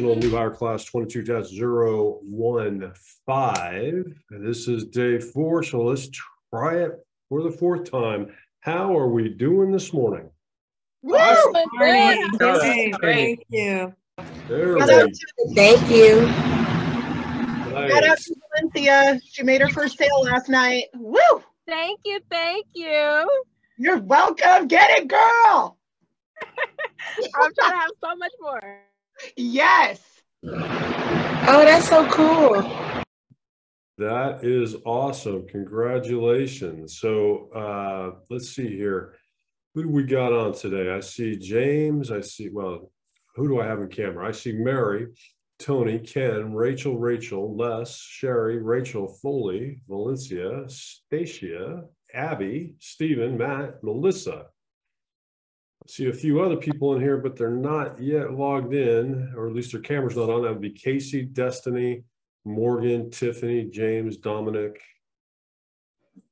National New Hire Class 22-015. And this is day four, so let's try it for the fourth time. How are we doing this morning? Awesome. Morning. Great. Thank you. There Shout we out to- Thank you. Shout out Nice. to Valencia. She made her first sale last night. Woo! Thank you, thank you. You're welcome. Get it, girl. I'm trying to have so much more. Yes. Oh, that's so cool. That is awesome. Congratulations. So uh, let's see here. Who do we got on today? I see James. I see, well, who do I have in camera? I see Mary, Tony, Ken, Rachel, Rachel, Les, Sherry, Rachel, Foley, Valencia, Stacia, Abby, Stephen, Matt, Melissa. See a few other people in here, but they're not yet logged in, or at least their camera's not on. That would be Casey, Destiny, Morgan, Tiffany, James, Dominic.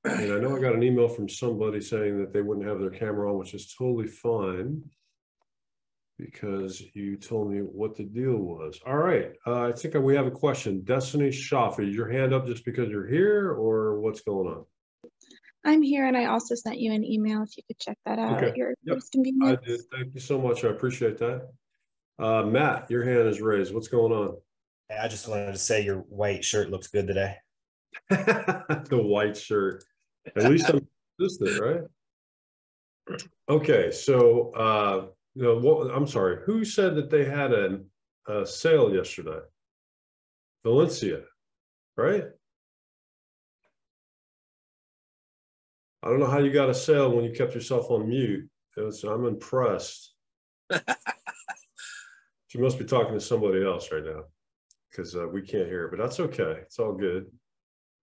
And I know I got an email from somebody saying that they wouldn't have their camera on, which is totally fine. Because you told me what the deal was. All right, uh, I think we have a question. Destiny Shafi, your hand up just because you're here or what's going on? I'm here and I also sent you an email if you could check that out Okay. at your Yep. first I did. Thank you so much. I appreciate that. Uh, Matt, your hand is raised. What's going on? I just wanted to say your white shirt looks good today. the white shirt. At least I'm consistent, right? Okay, so uh, you know, what, I'm sorry. Who said that they had a, a sale yesterday? Valencia, right? I don't know how you got a sale when you kept yourself on mute. Was- I'm impressed. She must be talking to somebody else right now because uh, we can't hear her, but that's okay. It's all good.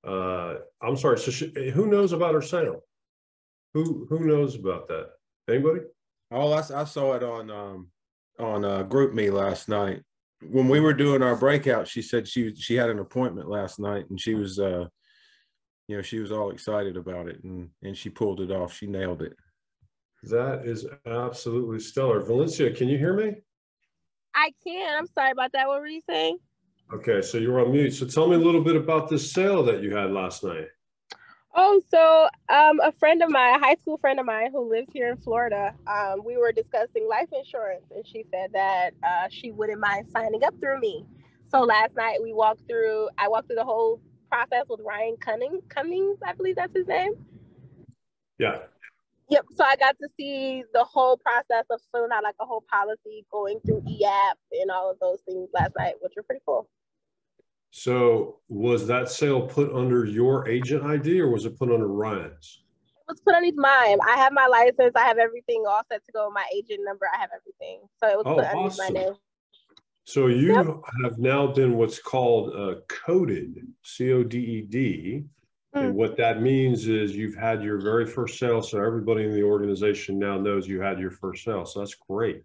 Uh, I'm sorry. So she, who knows about her sale? Who who knows about that? Anybody? Oh, I saw it on um on uh GroupMe last night. When we were doing our breakout, she said she she had an appointment last night and she was uh you know, she was all excited about it and and she pulled it off. She nailed it. That is absolutely stellar. Valencia, can you hear me? I can. I'm sorry about that. What were you saying? Okay, so you were on mute. So tell me a little bit about this sale that you had last night. Oh, so um, a friend of mine, a high school friend of mine who lives here in Florida, um, we were discussing life insurance, and she said that uh, she wouldn't mind signing up through me. So last night we walked through. I walked through the whole process with Ryan Cunning, Cummings, I believe that's his name. Yeah. Yep. So I got to see the whole process of filling out like a whole policy, going through EAP and all of those things last night, which were pretty cool. So was that sale put under your agent ID or was it put under Ryan's? It was put underneath mine. I have my license. I have everything all set to go. My agent number. I have everything. So it was Oh, put underneath awesome. my name. So you Yep. have now done what's called uh, coded, C O D E D. And Mm. what that means is you've had your very first sale. So everybody in the organization now knows you had your first sale. So that's great.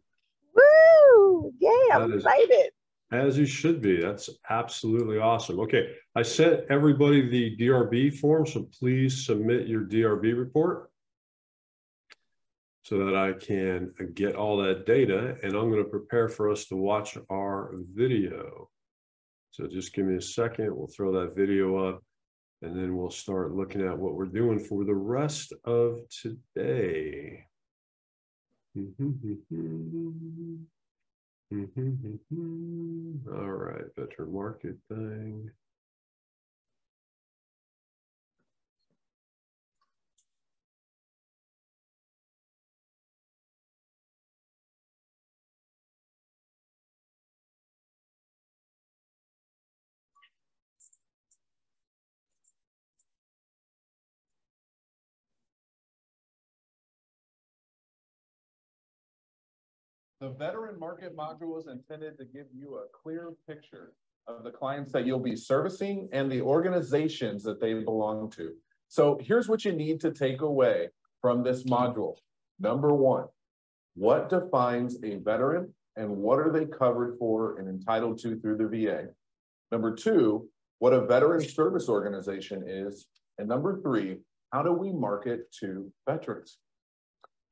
Woo! Yeah, I'm is- excited. As you should be. That's absolutely awesome. Okay. I sent everybody the DRB form. So please submit your DRB report so that I can get all that data. And I'm going to prepare for us to watch our video. So just give me a second. We'll throw that video up and then we'll start looking at what we're doing for the rest of today. Mm-hmm, mm-hmm, mm-hmm, all right, veteran market thing. The veteran market module is intended to give you a clear picture of the clients that you'll be servicing and the organizations that they belong to. So here's what you need to take away from this module. Number one, what defines a veteran and what are they covered for and entitled to through the VA? Number two, what a veteran service organization is. And number three, how do we market to veterans?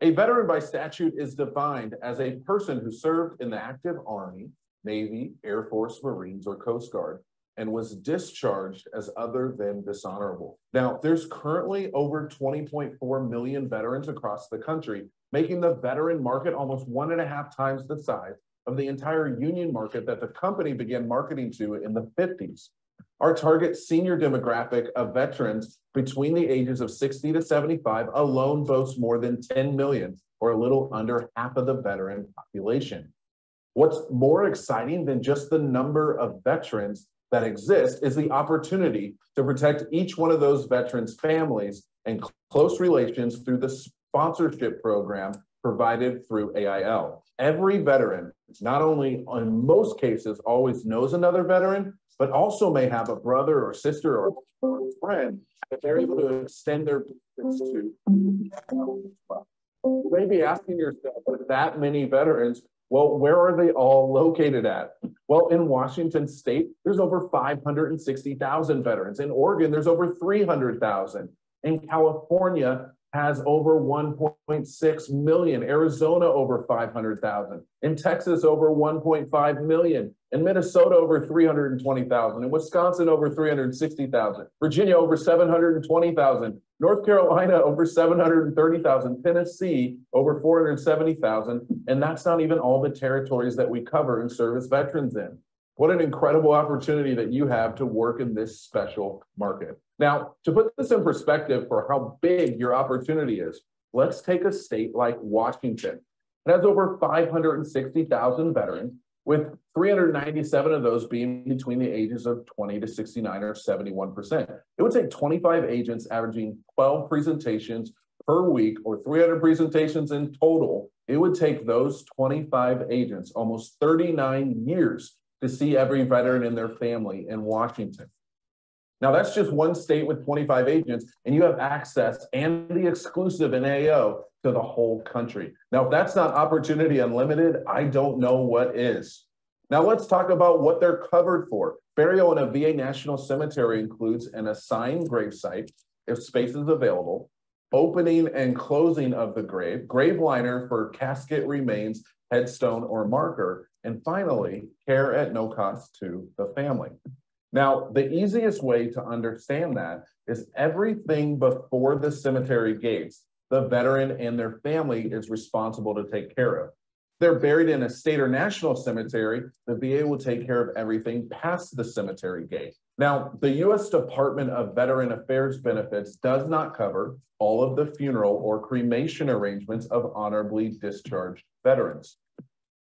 A veteran by statute is defined as a person who served in the active army, Navy, Air Force, Marines, or Coast Guard, and was discharged as other than dishonorable. Now, there's currently over 20.4 million veterans across the country, making the veteran market almost one and a half times the size of the entire union market that the company began marketing to in the 50s. Our target senior demographic of veterans between the ages of 60 to 75 alone boasts more than 10 million, or a little under half of the veteran population. What's more exciting than just the number of veterans that exist is the opportunity to protect each one of those veterans' families and close relations through the sponsorship program provided through AIL. Every veteran, not only in most cases always knows another veteran, but also may have a brother or sister or friend that they're able to extend their benefits to. You may be asking yourself, with that many veterans, well, where are they all located at? Well, in Washington state, there's over 560,000 veterans. In Oregon, there's over 300,000. In California, has over 1.6 million, Arizona over 500,000, in Texas over 1.5 million, in Minnesota over 320,000, in Wisconsin over 360,000, Virginia over 720,000, North Carolina over 730,000, Tennessee over 470,000, and that's not even all the territories that we cover and service veterans in. What an incredible opportunity that you have to work in this special market. Now, to put this in perspective for how big your opportunity is, let's take a state like Washington. It has over 560,000 veterans, with 397 of those being between the ages of 20 to 69 or 71%. It would take 25 agents averaging 12 presentations per week or 300 presentations in total. It would take those 25 agents almost 39 years to see every veteran and their family in Washington. Now, that's just one state with 25 agents, and you have access and the exclusive in AO to the whole country. Now, if that's not opportunity unlimited, I don't know what is. Now, let's talk about what they're covered for. Burial in a VA National Cemetery includes an assigned gravesite, if space is available, opening and closing of the grave, grave liner for casket remains, headstone, or marker, and finally, care at no cost to the family. Now, the easiest way to understand that is everything before the cemetery gates, the veteran and their family is responsible to take care of. They're buried in a state or national cemetery, the VA will take care of everything past the cemetery gate. Now, the U.S. Department of Veteran Affairs benefits does not cover all of the funeral or cremation arrangements of honorably discharged veterans.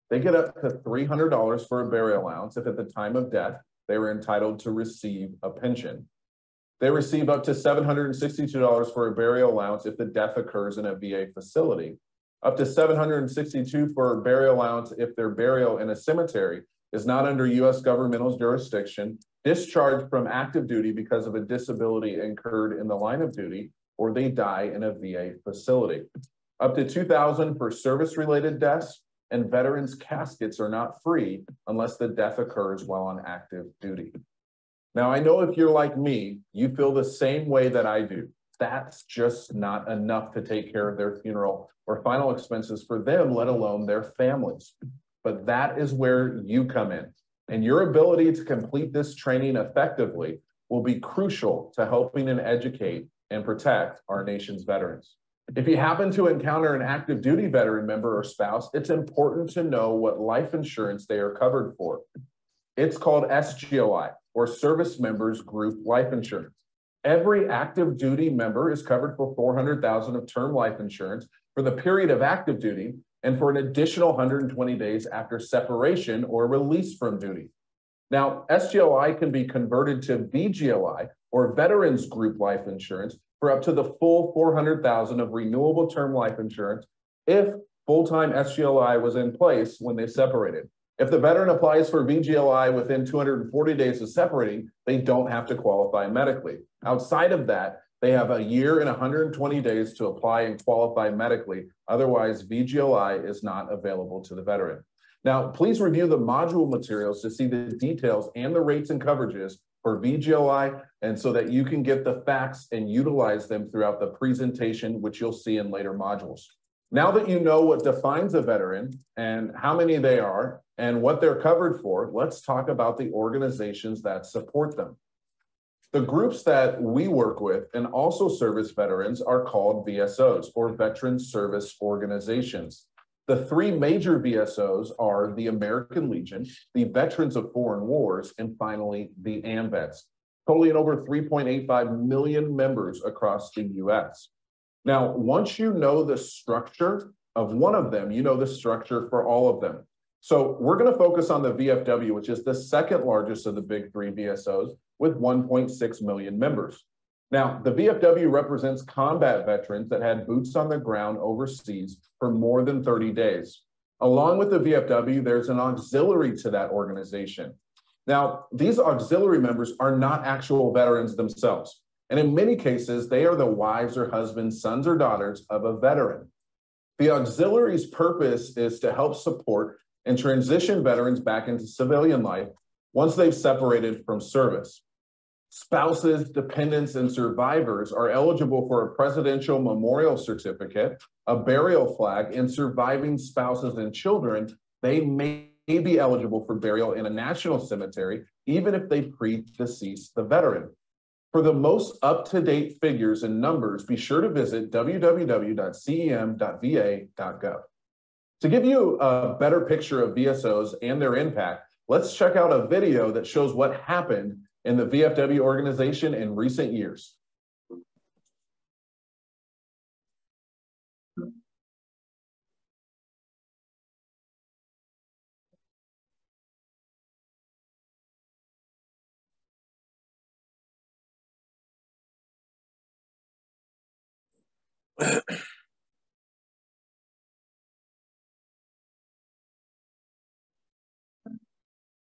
They get up to $300 for a burial allowance if at the time of death they were entitled to receive a pension. They receive up to $762 for a burial allowance if the death occurs in a VA facility, up to $762 for a burial allowance if their burial in a cemetery is not under U.S. governmental jurisdiction, discharged from active duty because of a disability incurred in the line of duty, or they die in a VA facility. Up to 2000 for service-related deaths, and veterans' caskets are not free unless the death occurs while on active duty. Now, I know if you're like me, you feel the same way that I do. That's just not enough to take care of their funeral or final expenses for them, let alone their families. But that is where you come in. And your ability to complete this training effectively will be crucial to helping and educate and protect our nation's veterans. If you happen to encounter an active duty veteran member or spouse, it's important to know what life insurance they are covered for. It's called SGLI or Service Members Group Life Insurance. Every active duty member is covered for 400,000 of term life insurance for the period of active duty and for an additional 120 days after separation or release from duty. Now, SGLI can be converted to VGLI or Veterans Group Life Insurance for up to the full 400,000 of renewable term life insurance if full-time SGLI was in place when they separated. If the veteran applies for VGLI within 240 days of separating, they don't have to qualify medically. Outside of that, they have a year and 120 days to apply and qualify medically. Otherwise, VGLI is not available to the veteran. Now, please review the module materials to see the details and the rates and coverages for VGLI and so that you can get the facts and utilize them throughout the presentation, which you'll see in later modules. Now that you know what defines a veteran and how many they are and what they're covered for, let's talk about the organizations that support them. The groups that we work with and also service veterans are called VSOs or Veteran Service Organizations. The three major VSOs are the American Legion, the Veterans of Foreign Wars, and finally the AMVETS, totaling over 3.85 million members across the US. Now, once you know the structure of one of them, you know the structure for all of them. So we're going to focus on the VFW, which is the second largest of the big three VSOs with 1.6 million members. Now, the VFW represents combat veterans that had boots on the ground overseas for more than 30 days. Along with the VFW, there's an auxiliary to that organization. Now, these auxiliary members are not actual veterans themselves. And in many cases, they are the wives or husbands, sons or daughters of a veteran. The auxiliary's purpose is to help support and transition veterans back into civilian life once they've separated from service. Spouses, dependents, and survivors are eligible for a presidential memorial certificate, a burial flag, and surviving spouses and children, they may be eligible for burial in a national cemetery, even if they predeceased the veteran. For the most up-to-date figures and numbers, be sure to visit www.cem.va.gov. To give you a better picture of VSOs and their impact, let's check out a video that shows what happened in the VFW organization in recent years.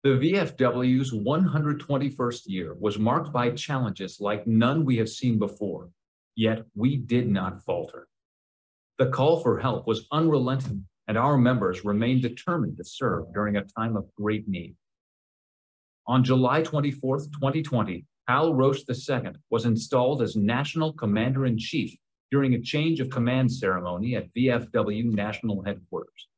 The VFW's 121st year was marked by challenges like none we have seen before, yet we did not falter. The call for help was unrelenting, and our members remained determined to serve during a time of great need. On July 24, 2020, Hal Roch II was installed as National Commander in Chief during a change of command ceremony at VFW National Headquarters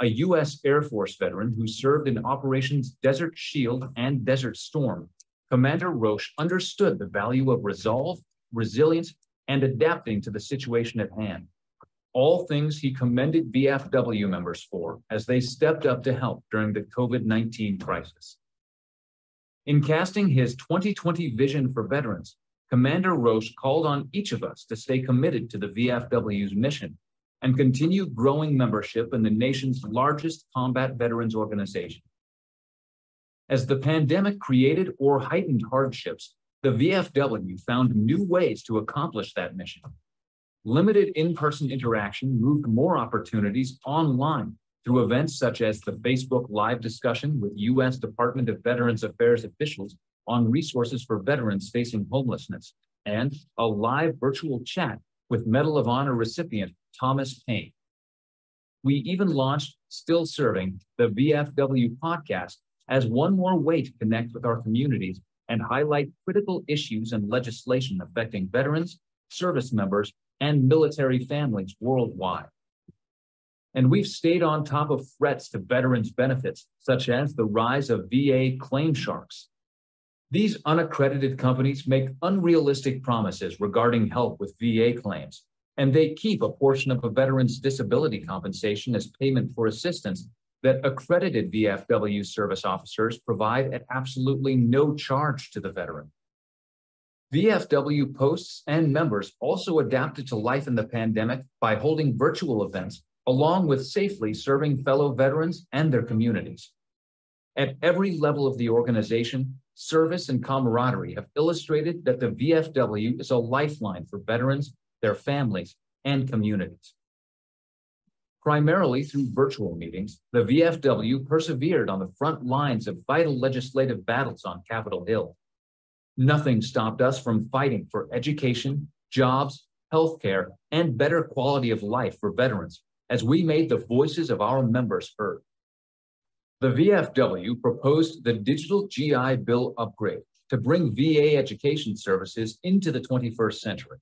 a U.S. Air Force veteran who served in Operations Desert Shield and Desert Storm, Commander Roch understood the value of resolve, resilience, and adapting to the situation at hand. All things he commended VFW members for as they stepped up to help during the COVID 19 crisis. In casting his 2020 vision for veterans, Commander Roch called on each of us to stay committed to the VFW's mission and continue growing membership in the nation's largest combat veterans organization. As the pandemic created or heightened hardships, the VFW found new ways to accomplish that mission. Limited in-person interaction moved more opportunities online through events such as the Facebook Live discussion with U.S. Department of Veterans Affairs officials on resources for veterans facing homelessness, and a live virtual chat with Medal of Honor recipient Thomas Payne. We even launched Still Serving, the VFW podcast, as one more way to connect with our communities and highlight critical issues and legislation affecting veterans, service members, and military families worldwide. And we've stayed on top of threats to veterans' benefits, such as the rise of VA claim sharks. These unaccredited companies make unrealistic promises regarding help with VA claims, and they keep a portion of a veteran's disability compensation as payment for assistance that accredited VFW service officers provide at absolutely no charge to the veteran. VFW posts and members also adapted to life in the pandemic by holding virtual events along with safely serving fellow veterans and their communities. At every level of the organization, service and camaraderie have illustrated that the VFW is a lifeline for veterans their families, and communities. Primarily through virtual meetings, the VFW persevered on the front lines of vital legislative battles on Capitol Hill. Nothing stopped us from fighting for education, jobs, healthcare, and better quality of life for veterans as we made the voices of our members heard. The VFW proposed the Digital GI Bill upgrade to bring VA education services into the 21st century.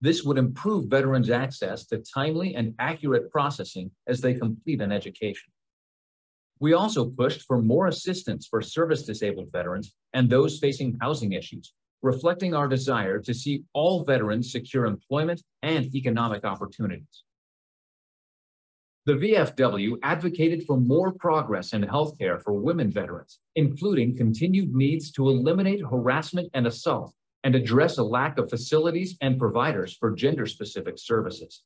This would improve veterans' access to timely and accurate processing as they complete an education. We also pushed for more assistance for service-disabled veterans and those facing housing issues, reflecting our desire to see all veterans secure employment and economic opportunities. The VFW advocated for more progress in healthcare for women veterans, including continued needs to eliminate harassment and assault and address a lack of facilities and providers for gender-specific services.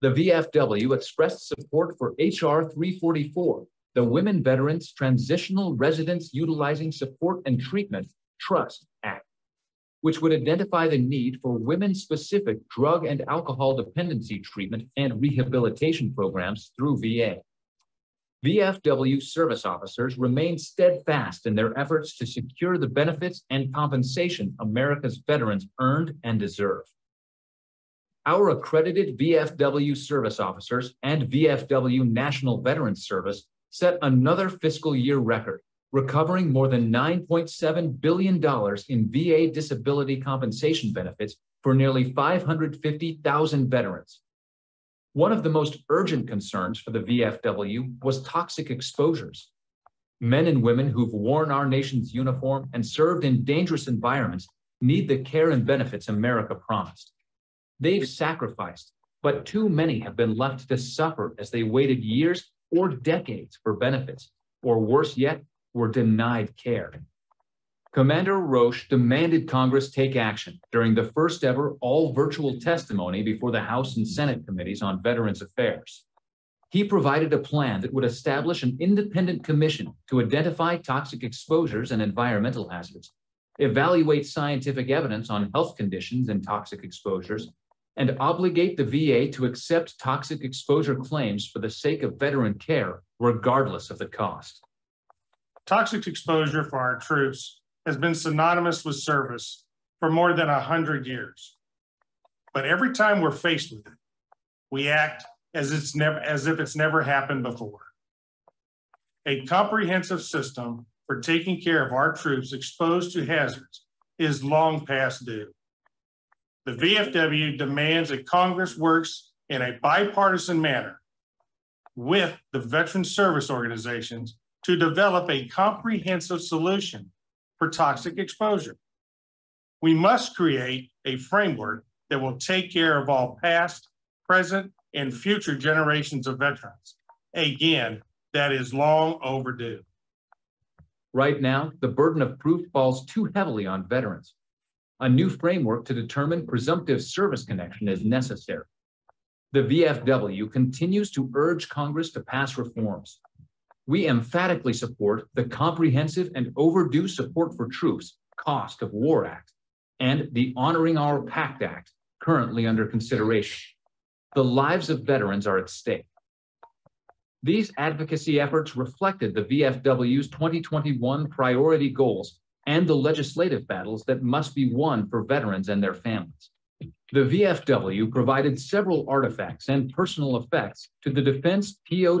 The VFW expressed support for HR 344, the Women Veterans Transitional Residents Utilizing Support and Treatment Trust Act, which would identify the need for women-specific drug and alcohol dependency treatment and rehabilitation programs through VA. VFW service officers remain steadfast in their efforts to secure the benefits and compensation America's veterans earned and deserve. Our accredited VFW service officers and VFW National Veterans Service set another fiscal year record, recovering more than $9.7 billion in VA disability compensation benefits for nearly 550,000 veterans. One of the most urgent concerns for the VFW was toxic exposures. Men and women who've worn our nation's uniform and served in dangerous environments need the care and benefits America promised. They've sacrificed, but too many have been left to suffer as they waited years or decades for benefits, or worse yet, were denied care. Commander Roch demanded Congress take action during the first ever all virtual testimony before the House and Senate committees on Veterans Affairs. He provided a plan that would establish an independent commission to identify toxic exposures and environmental hazards, evaluate scientific evidence on health conditions and toxic exposures, and obligate the VA to accept toxic exposure claims for the sake of veteran care, regardless of the cost. Toxic exposure for our troops has been synonymous with service for more than 100 years. But every time we're faced with it, we act as, it's never, as if it's never happened before. A comprehensive system for taking care of our troops exposed to hazards is long past due. The VFW demands that Congress works in a bipartisan manner with the veteran service organizations to develop a comprehensive solution for toxic exposure. We must create a framework that will take care of all past, present, and future generations of veterans. Again, that is long overdue. Right now, the burden of proof falls too heavily on veterans. A new framework to determine presumptive service connection is necessary. The VFW continues to urge Congress to pass reforms we emphatically support the Comprehensive and Overdue Support for Troops Cost of War Act and the Honoring Our Pact Act currently under consideration. The lives of veterans are at stake. These advocacy efforts reflected the VFW's 2021 priority goals and the legislative battles that must be won for veterans and their families. The VFW provided several artifacts and personal effects to the Defense POW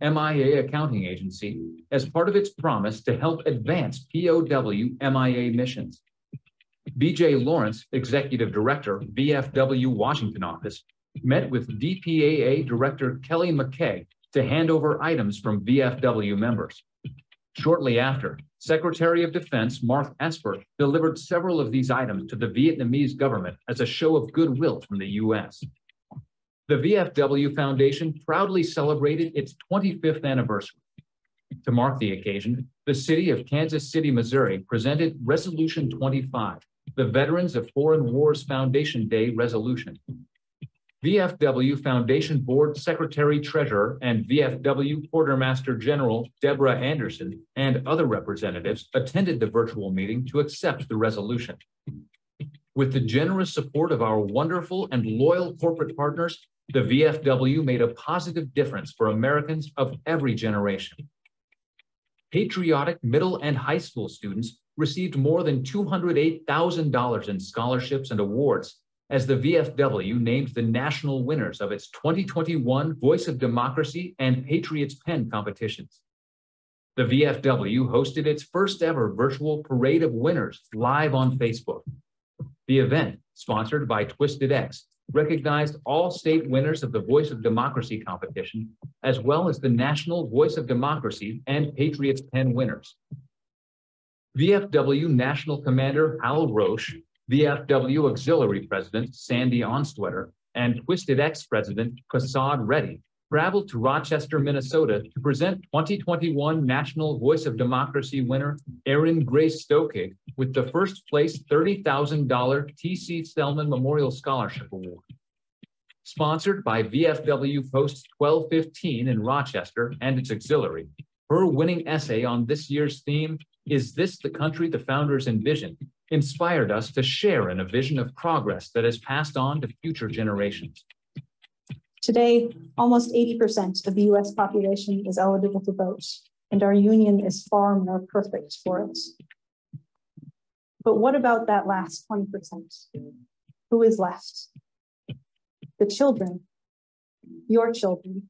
MIA Accounting Agency as part of its promise to help advance POW MIA missions. BJ Lawrence, Executive Director, VFW Washington Office, met with DPAA Director Kelly McKeague to hand over items from VFW members. Shortly after, Secretary of Defense Mark Esper delivered several of these items to the Vietnamese government as a show of goodwill from the U.S. The VFW Foundation proudly celebrated its 25th anniversary. To mark the occasion, the city of Kansas City, Missouri presented Resolution 25, the Veterans of Foreign Wars Foundation Day Resolution, VFW Foundation Board Secretary Treasurer and VFW Quartermaster General Deborah Anderson and other representatives attended the virtual meeting to accept the resolution. With the generous support of our wonderful and loyal corporate partners, the VFW made a positive difference for Americans of every generation. Patriotic middle and high school students received more than $208,000 in scholarships and awards as the VFW named the national winners of its 2021 Voice of Democracy and Patriots Pen competitions. The VFW hosted its first ever virtual Parade of Winners live on Facebook. The event sponsored by Twisted X, recognized all state winners of the Voice of Democracy competition, as well as the National Voice of Democracy and Patriots Pen winners. VFW National Commander Hal Roch, VFW Auxiliary President Sandy Onstwetter, and Twisted X President Prasad Reddy traveled to Rochester, Minnesota to present 2021 National Voice of Democracy winner Erin Grace Stokig with the first place $30,000 TC Selman Memorial Scholarship Award. Sponsored by VFW Post 1215 in Rochester and its auxiliary, her winning essay on this year's theme, Is This the Country the Founders Envisioned? Inspired us to share in a vision of progress that is passed on to future generations. Today, almost 80% of the US population is eligible to vote, and our union is far more perfect for it. But what about that last 20%? Who is left? The children, your children,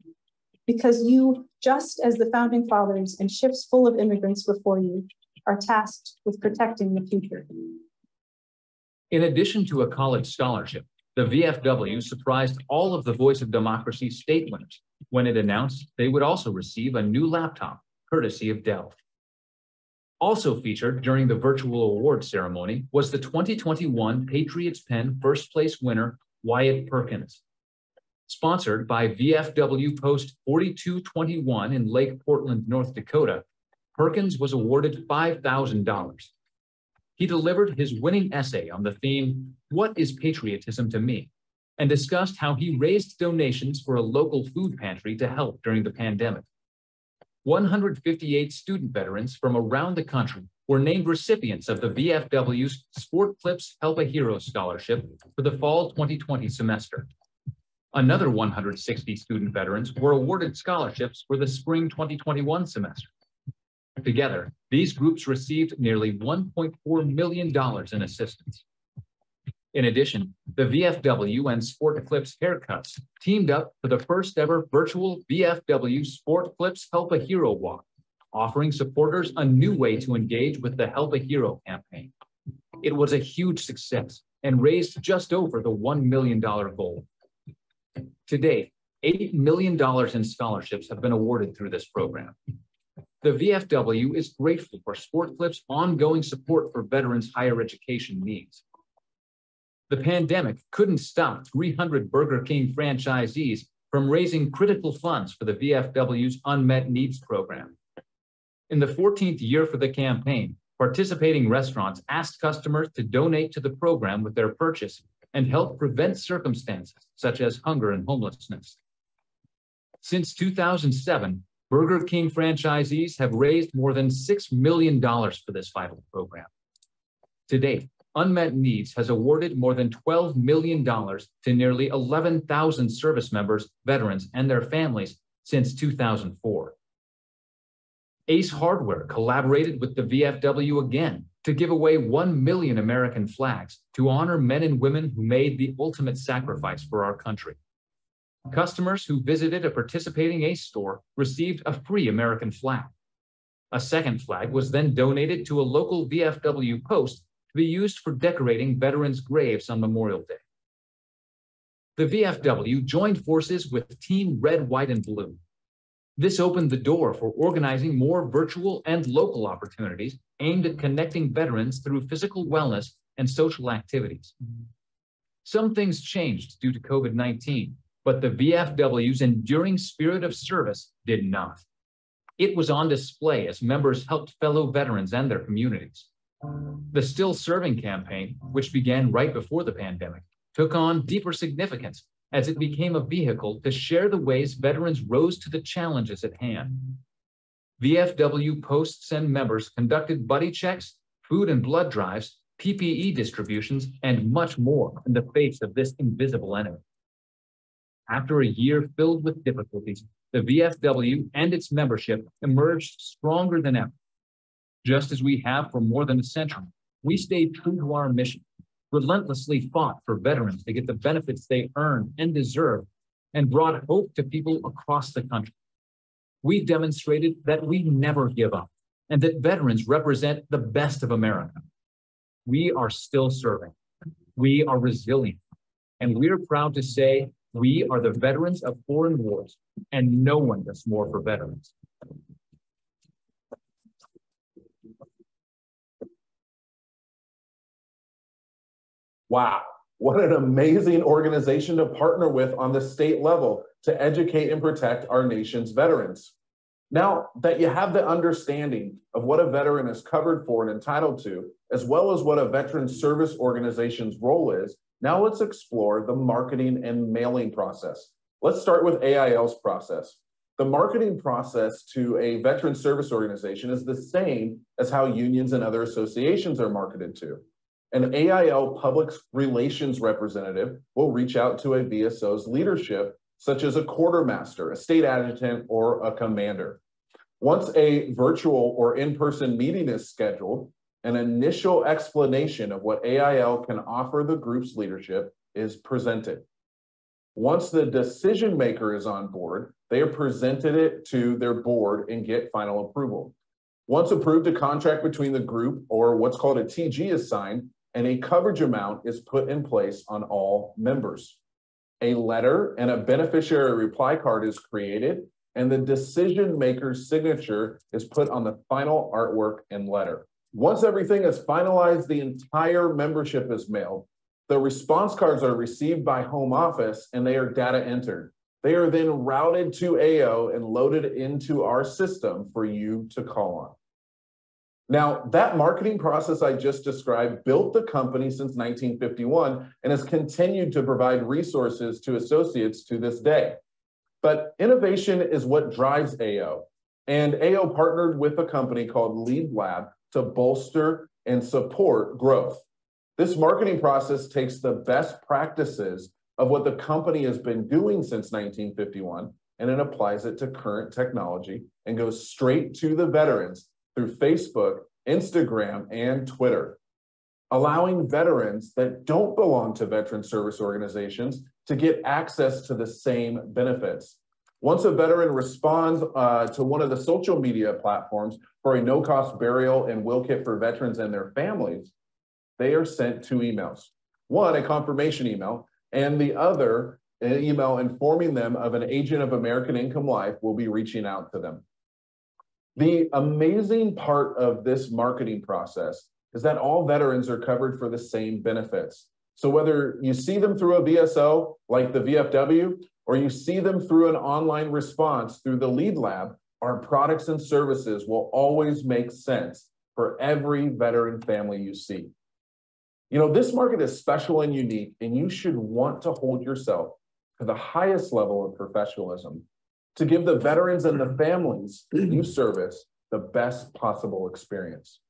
because you, just as the founding fathers and ships full of immigrants before you, are tasked with protecting the future. In addition to a college scholarship, the VFW surprised all of the Voice of Democracy state winners when it announced they would also receive a new laptop, courtesy of Dell. Also featured during the virtual award ceremony was the 2021 Patriots Pen first place winner, Wyatt Perkins. Sponsored by VFW Post 4221 in Lake Portland, North Dakota, Perkins was awarded $5,000. He delivered his winning essay on the theme, What is Patriotism to Me? and discussed how he raised donations for a local food pantry to help during the pandemic. 158 student veterans from around the country were named recipients of the VFW's Sport Clips Help a Hero Scholarship for the fall 2020 semester. Another 160 student veterans were awarded scholarships for the spring 2021 semester. Together, these groups received nearly $1.4 million in assistance. In addition, the VFW and Sport Clips haircuts teamed up for the first ever virtual VFW Sport Clips Help a Hero Walk, offering supporters a new way to engage with the Help a Hero campaign. It was a huge success and raised just over the $1 million goal. To date, $8 million in scholarships have been awarded through this program. The VFW is grateful for Sport Clip's ongoing support for veterans' higher education needs. The pandemic couldn't stop 300 Burger King franchisees from raising critical funds for the VFW's Unmet Needs Program. In the 14th year for the campaign, participating restaurants asked customers to donate to the program with their purchase and help prevent circumstances such as hunger and homelessness. Since 2007, Burger King franchisees have raised more than $6 million for this vital program. To date, Unmet Needs has awarded more than $12 million to nearly 11,000 service members, veterans, and their families since 2004. Ace Hardware collaborated with the VFW again to give away 1 million American flags to honor men and women who made the ultimate sacrifice for our country. Customers who visited a participating ACE store received a free American flag. A second flag was then donated to a local VFW post to be used for decorating veterans' graves on Memorial Day. The VFW joined forces with Team Red, White, and Blue. This opened the door for organizing more virtual and local opportunities aimed at connecting veterans through physical wellness and social activities. Some things changed due to COVID 19 but the VFW's enduring spirit of service did not. It was on display as members helped fellow veterans and their communities. The Still Serving campaign, which began right before the pandemic, took on deeper significance as it became a vehicle to share the ways veterans rose to the challenges at hand. VFW posts and members conducted buddy checks, food and blood drives, PPE distributions, and much more in the face of this invisible enemy. After a year filled with difficulties, the VFW and its membership emerged stronger than ever. Just as we have for more than a century, we stayed true to our mission, relentlessly fought for veterans to get the benefits they earn and deserve, and brought hope to people across the country. We demonstrated that we never give up and that veterans represent the best of America. We are still serving. We are resilient. And we are proud to say we are the veterans of foreign wars, and no one does more for veterans. Wow, what an amazing organization to partner with on the state level to educate and protect our nation's veterans. Now that you have the understanding of what a veteran is covered for and entitled to, as well as what a veteran service organization's role is, now let's explore the marketing and mailing process. Let's start with AIL's process. The marketing process to a veteran service organization is the same as how unions and other associations are marketed to. An AIL public relations representative will reach out to a VSO's leadership, such as a quartermaster, a state adjutant, or a commander. Once a virtual or in-person meeting is scheduled, an initial explanation of what AIL can offer the group's leadership is presented. Once the decision maker is on board, they are presented it to their board and get final approval. Once approved, a contract between the group or what's called a TG is signed and a coverage amount is put in place on all members. A letter and a beneficiary reply card is created and the decision maker's signature is put on the final artwork and letter. Once everything is finalized, the entire membership is mailed. The response cards are received by home office and they are data entered. They are then routed to AO and loaded into our system for you to call on. Now, that marketing process I just described built the company since 1951 and has continued to provide resources to associates to this day. But innovation is what drives AO. And AO partnered with a company called Lead Lab to bolster and support growth. This marketing process takes the best practices of what the company has been doing since 1951 and it applies it to current technology and goes straight to the veterans through Facebook, Instagram, and Twitter, allowing veterans that don't belong to veteran service organizations to get access to the same benefits. Once a veteran responds uh, to one of the social media platforms for a no-cost burial and will kit for veterans and their families, they are sent two emails. One, a confirmation email, and the other, an email informing them of an agent of American Income Life will be reaching out to them. The amazing part of this marketing process is that all veterans are covered for the same benefits. So whether you see them through a VSO like the VFW, or you see them through an online response through the lead lab, our products and services will always make sense for every veteran family you see. You know, this market is special and unique, and you should want to hold yourself to the highest level of professionalism to give the veterans and the families you service the best possible experience.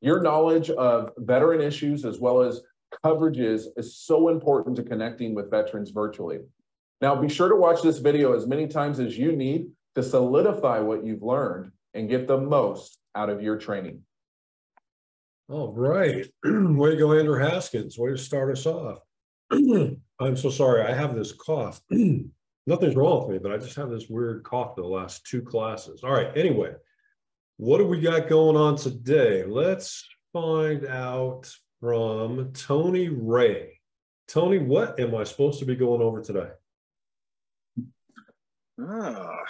Your knowledge of veteran issues as well as coverages is so important to connecting with veterans virtually. Now, be sure to watch this video as many times as you need to solidify what you've learned and get the most out of your training. All right. Way to go, Andrew Haskins. Way to start us off. I'm so sorry. I have this cough. Nothing's wrong with me, but I just have this weird cough the last two classes. All right. Anyway, what do we got going on today? Let's find out from Tony Ray. Tony, what am I supposed to be going over today? Ah,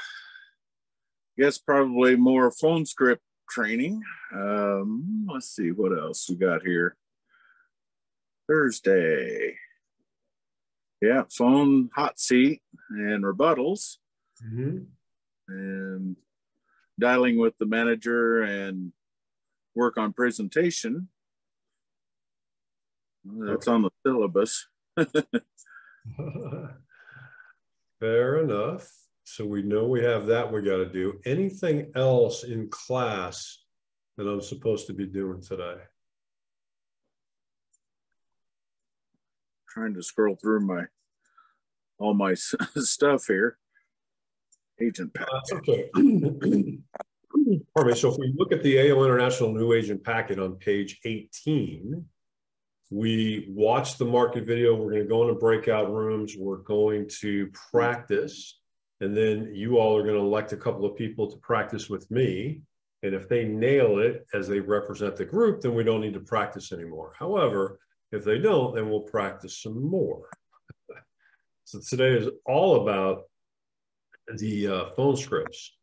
guess probably more phone script training. Um, let's see what else we got here. Thursday. Yeah, phone hot seat and rebuttals. Mm-hmm. And dialing with the manager and work on presentation. That's on the syllabus. Fair enough. So we know we have that we got to do. Anything else in class that I'm supposed to be doing today? Trying to scroll through my all my stuff here. Agent uh, packet. That's okay. Pardon me. So if we look at the AO International New Agent Packet on page 18, we watch the market video. We're going to go into breakout rooms. We're going to practice. And then you all are going to elect a couple of people to practice with me. And if they nail it as they represent the group, then we don't need to practice anymore. However, If they don't, then we'll practice some more. So today is all about the uh, phone scripts.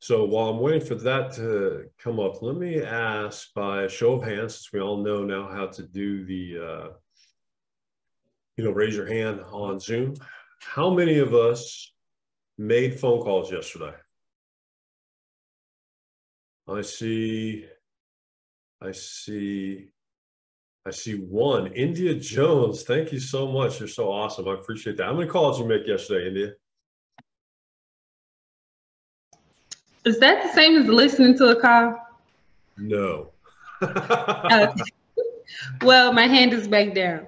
So while I'm waiting for that to come up, let me ask by a show of hands, since we all know now how to do the, uh, you know, raise your hand on Zoom. How many of us made phone calls yesterday? I see, I see, I see one, India Jones. Thank you so much. You're so awesome. I appreciate that. How many calls you make yesterday, India? Is that the same as listening to a call? No. Uh, well, my hand is back down.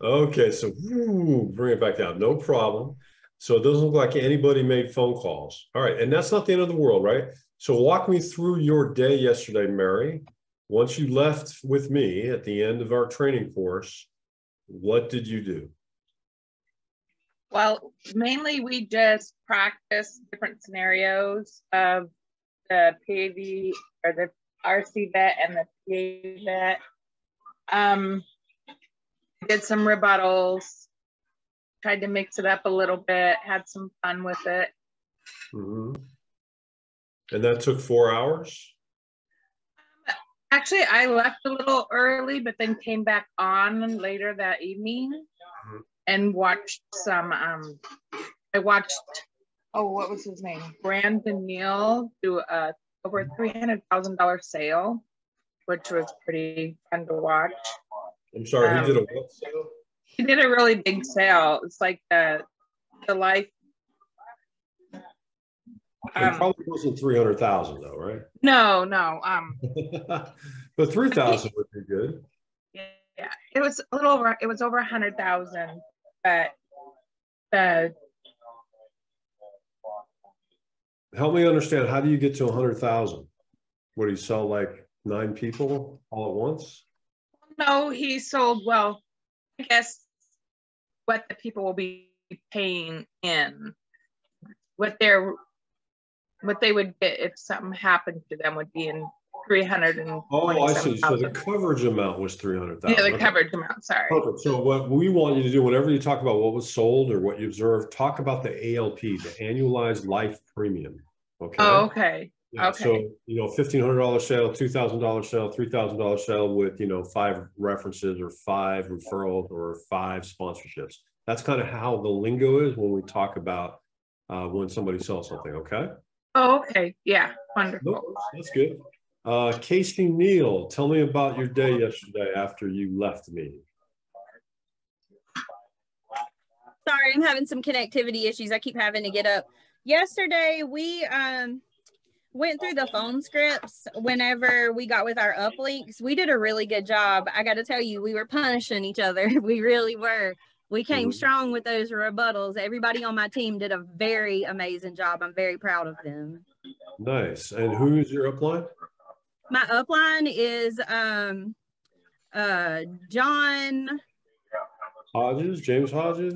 Okay, so woo, bring it back down. No problem. So it doesn't look like anybody made phone calls. All right, and that's not the end of the world, right? So walk me through your day yesterday, Mary. Once you left with me at the end of our training course, what did you do? Well, mainly we just practice different scenarios of the PAV or the RC vet and the PA vet. Um, did some rebuttals, tried to mix it up a little bit, had some fun with it. Mhm. And that took four hours? Actually, I left a little early, but then came back on later that evening Mhm. and watched some. Um, I watched. Oh, what was his name? Brandon Neal do a over three hundred thousand dollar sale, which was pretty fun to watch. I'm sorry, Um, he did a what sale? He did a really big sale. It's like the the life. It Um, probably wasn't three hundred thousand though, right? no, no. Um, But three thousand would be good. yeah, it was a little over. It was over a hundred thousand, but the Help me understand, how do you get to a hundred thousand? What do you sell like nine people all at once? No, he sold, well, I guess what the people will be paying in. What they're, what they would get if something happened to them would be in three hundred and Oh, I see. So the coverage amount was three hundred thousand. Yeah, the coverage amount, sorry. Perfect. So what we want you to do, whenever you talk about what was sold or what you observed, talk about the ALP, the annualized life premium. Okay? Oh, okay, Yeah, okay. so, you know, fifteen hundred dollar sale, two thousand dollar sale, three thousand dollar sale with, you know, five references or five referrals or five sponsorships. That's kind of how the lingo is when we talk about uh, when somebody sells something, okay? Oh, okay, yeah, No, wonderful. That's good. Uh, Casey Neal, tell me about your day yesterday after you left me. Sorry, I'm having some connectivity issues. I keep having to get up. Yesterday, we um went through the phone scripts whenever we got with our uplines. We did a really good job. I got to tell you, we were punishing each other. We really were. We came Mhm. strong with those rebuttals. Everybody on my team did a very amazing job. I'm very proud of them. Nice. And who is your upline? My upline is um uh John Hodges, James Hodges?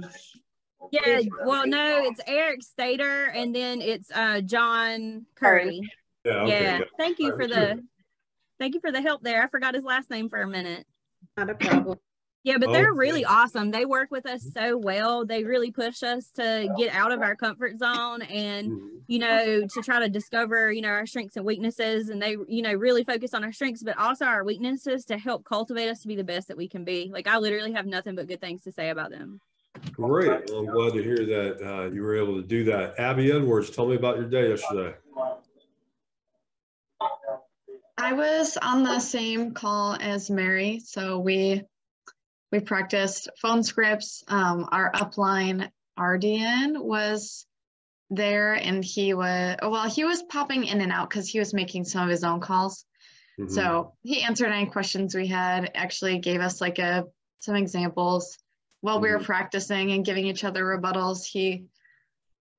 Yeah, well, no, it's Eric Stater, and then it's uh John Curry. Yeah, okay, yeah. yeah. Thank you All for the sure. thank you for the help there. I forgot his last name for a minute. Not a problem. Yeah, but they're Okay. really awesome. They work with us so well. They really push us to get out of our comfort zone and Mm-hmm. you know to try to discover you know our strengths and weaknesses and they you know really focus on our strengths but also our weaknesses to help cultivate us to be the best that we can be like i literally have nothing but good things to say about them Great. Well, I'm glad to hear that uh, you were able to do that. Abby Edwards, tell me about your day yesterday. I was on the same call as Mary, so we we practiced phone scripts. Um, our upline RDN was there, and he was well, he was popping in and out because he was making some of his own calls. Mm-hmm. So he answered any questions we had. Actually, gave us like a some examples while we were practicing and giving each other rebuttals. He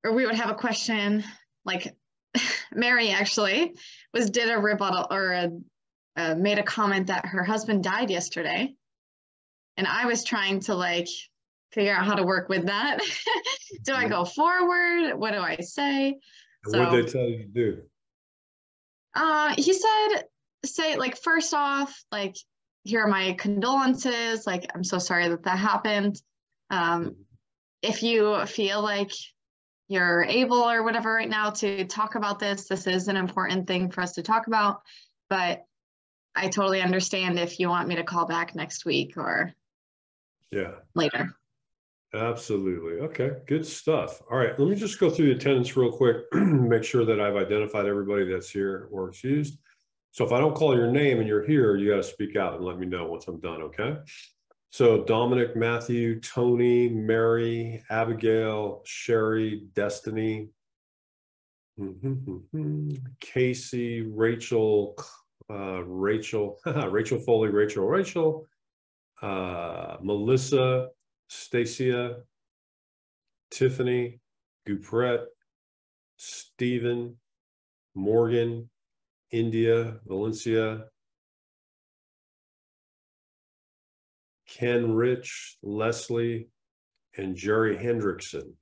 or we would have a question like Mary actually was did a rebuttal or a, uh, made a comment that her husband died yesterday, and I was trying to like figure out how to work with that. do I go forward? What do I say? And what did they tell you to do? Uh, he said, say like first off, like here are my condolences. Like, I'm so sorry that that happened. Um, if you feel like you're able or whatever right now to talk about this, this is an important thing for us to talk about. But I totally understand if you want me to call back next week or Yeah, later. absolutely. Okay, good stuff. All right, let me just go through the attendance real quick, make sure that I've identified everybody that's here or excused. So if I don't call your name and you're here, you got to speak out and let me know once I'm done, okay? So Dominic, Matthew, Tony, Mary, Abigail, Sherry, Destiny, Casey, Rachel, uh, Rachel, Rachel Foley, Rachel, Rachel, uh, Melissa, Stacia, Tiffany, Gupret, Stephen, Morgan, India, Valencia, Ken Rich, Leslie, and Jerry Hendrickson.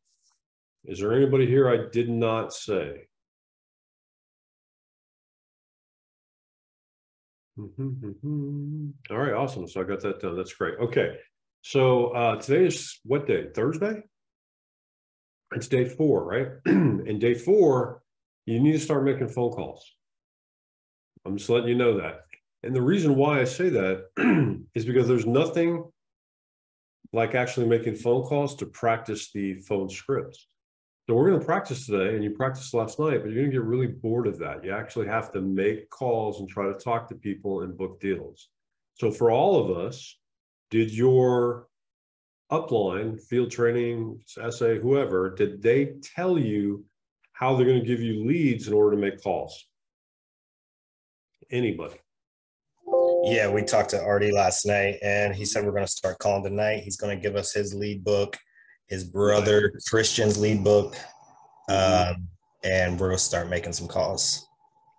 Is there anybody here I did not say? All right, awesome. So I got that done. That's great. Okay. So uh, today is what day? Thursday? It's day four, right? and day four, you need to start making phone calls. I'm just letting you know that. And the reason why I say that is because there's nothing like actually making phone calls to practice the phone scripts. So we're going to practice today, and you practiced last night, but you're going to get really bored of that. You actually have to make calls and try to talk to people and book deals. So for all of us, did your upline, field training, SA, whoever, did they tell you how they're going to give you leads in order to make calls? Anybody? Yeah, we talked to Artie last night and he said we're going to start calling tonight. He's going to give us his lead book, his brother Christian's lead book, um, and we're going to start making some calls.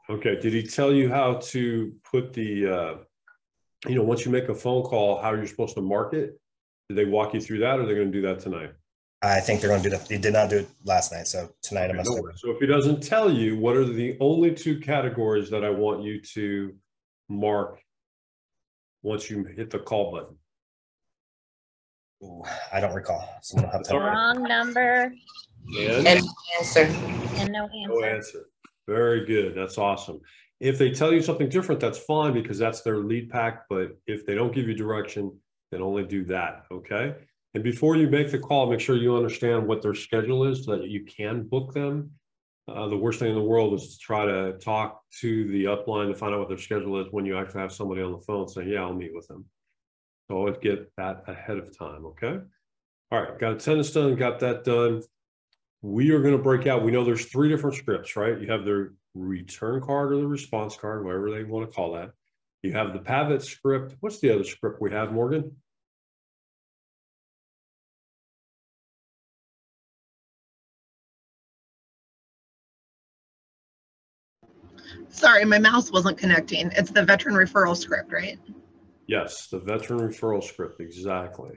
Okay. Did he tell you how to put the, uh, you know, once you make a phone call, how you're supposed to market? Did they walk you through that or are they going to do that tonight? I think they're going to do that. They did not do it last night. So tonight I Okay, must no have. So if he doesn't tell you, what are the only two categories that I want you to mark once you hit the call button? Ooh, I don't recall. So I don't have All time. right. Wrong number And And answer. and no answer. no answer. answer. Very good. That's awesome. If they tell you something different, that's fine because that's their lead pack. But if they don't give you direction, then only do that. Okay. And before you make the call, make sure you understand what their schedule is so that you can book them. Uh, the worst thing in the world is to try to talk to the upline to find out what their schedule is when you actually have somebody on the phone saying, yeah, I'll meet with them. So always get that ahead of time. Okay. All right. Got attendance done, got that done. We are going to break out. We know there's three different scripts, right? You have the return card or the response card, whatever they want to call that. You have the Pavet script. What's the other script we have, Morgan? Sorry, my mouse wasn't connecting. It's the veteran referral script, right? Yes, the veteran referral script, exactly.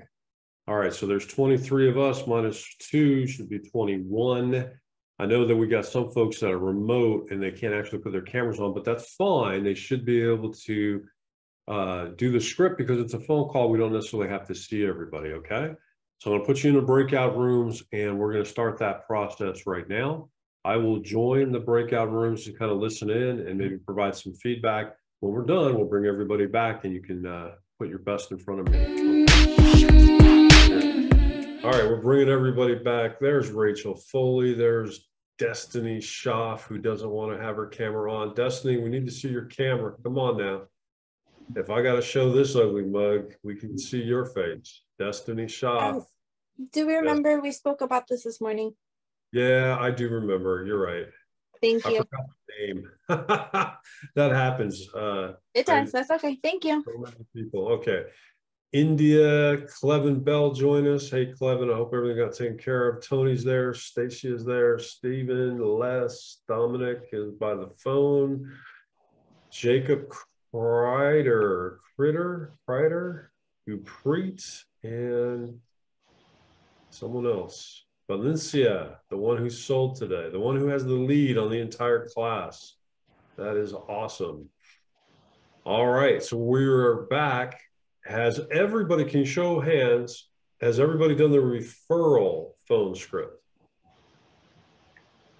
All right, so there's 23 of us minus two should be 21. I know that we got some folks that are remote and they can't actually put their cameras on, but that's fine. They should be able to uh, do the script because it's a phone call. We don't necessarily have to see everybody, okay? So I'm gonna put you in the breakout rooms and we're gonna start that process right now. I will join the breakout rooms to kind of listen in and maybe provide some feedback. When we're done, we'll bring everybody back and you can uh, put your best in front of me. All right, we're bringing everybody back. There's Rachel Foley. There's Destiny Schaff, who doesn't want to have her camera on. Destiny, we need to see your camera. Come on now. If I got to show this ugly mug, we can see your face. Destiny Schaff. Um, Do we remember we spoke about this this morning? Yeah, I do remember. You're right. Thank I you. name. that happens. Uh, It I- does. That's okay. Thank you. so people. Okay. India, Clevin Bell join us. Hey, Clevin, I hope everything got taken care of. Tony's there. Stacy is there. Stephen, Les, Dominic is by the phone. Jacob Kreider, Critter, Kreider, Dupreet, and someone else. Valencia, the one who sold today, the one who has the lead on the entire class. That is awesome. All right, so we're back. Has everybody, can show hands? Has everybody done the referral phone script?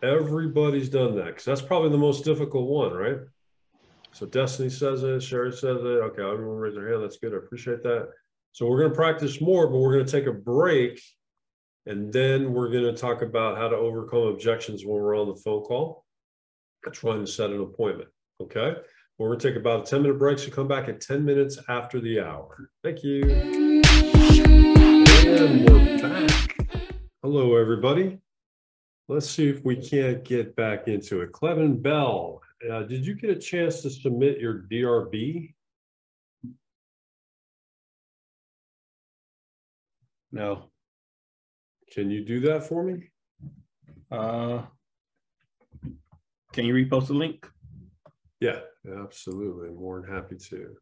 Everybody's done that because that's probably the most difficult one, right? So Destiny says it, Sherry says it. Okay, everyone raise their hand. That's good. I appreciate that. So we're going to practice more, but we're going to take a break and then we're going to talk about how to overcome objections when we're on the phone call. Trying to set an appointment. Okay. We're going to take about a 10 minute break. So come back at 10 minutes after the hour. Thank you. And we're back. Hello, everybody. Let's see if we can't get back into it. Clevin Bell, uh, did you get a chance to submit your DRB? No. Can you do that for me? Uh, can you repost the link? Yeah, absolutely. More than happy to.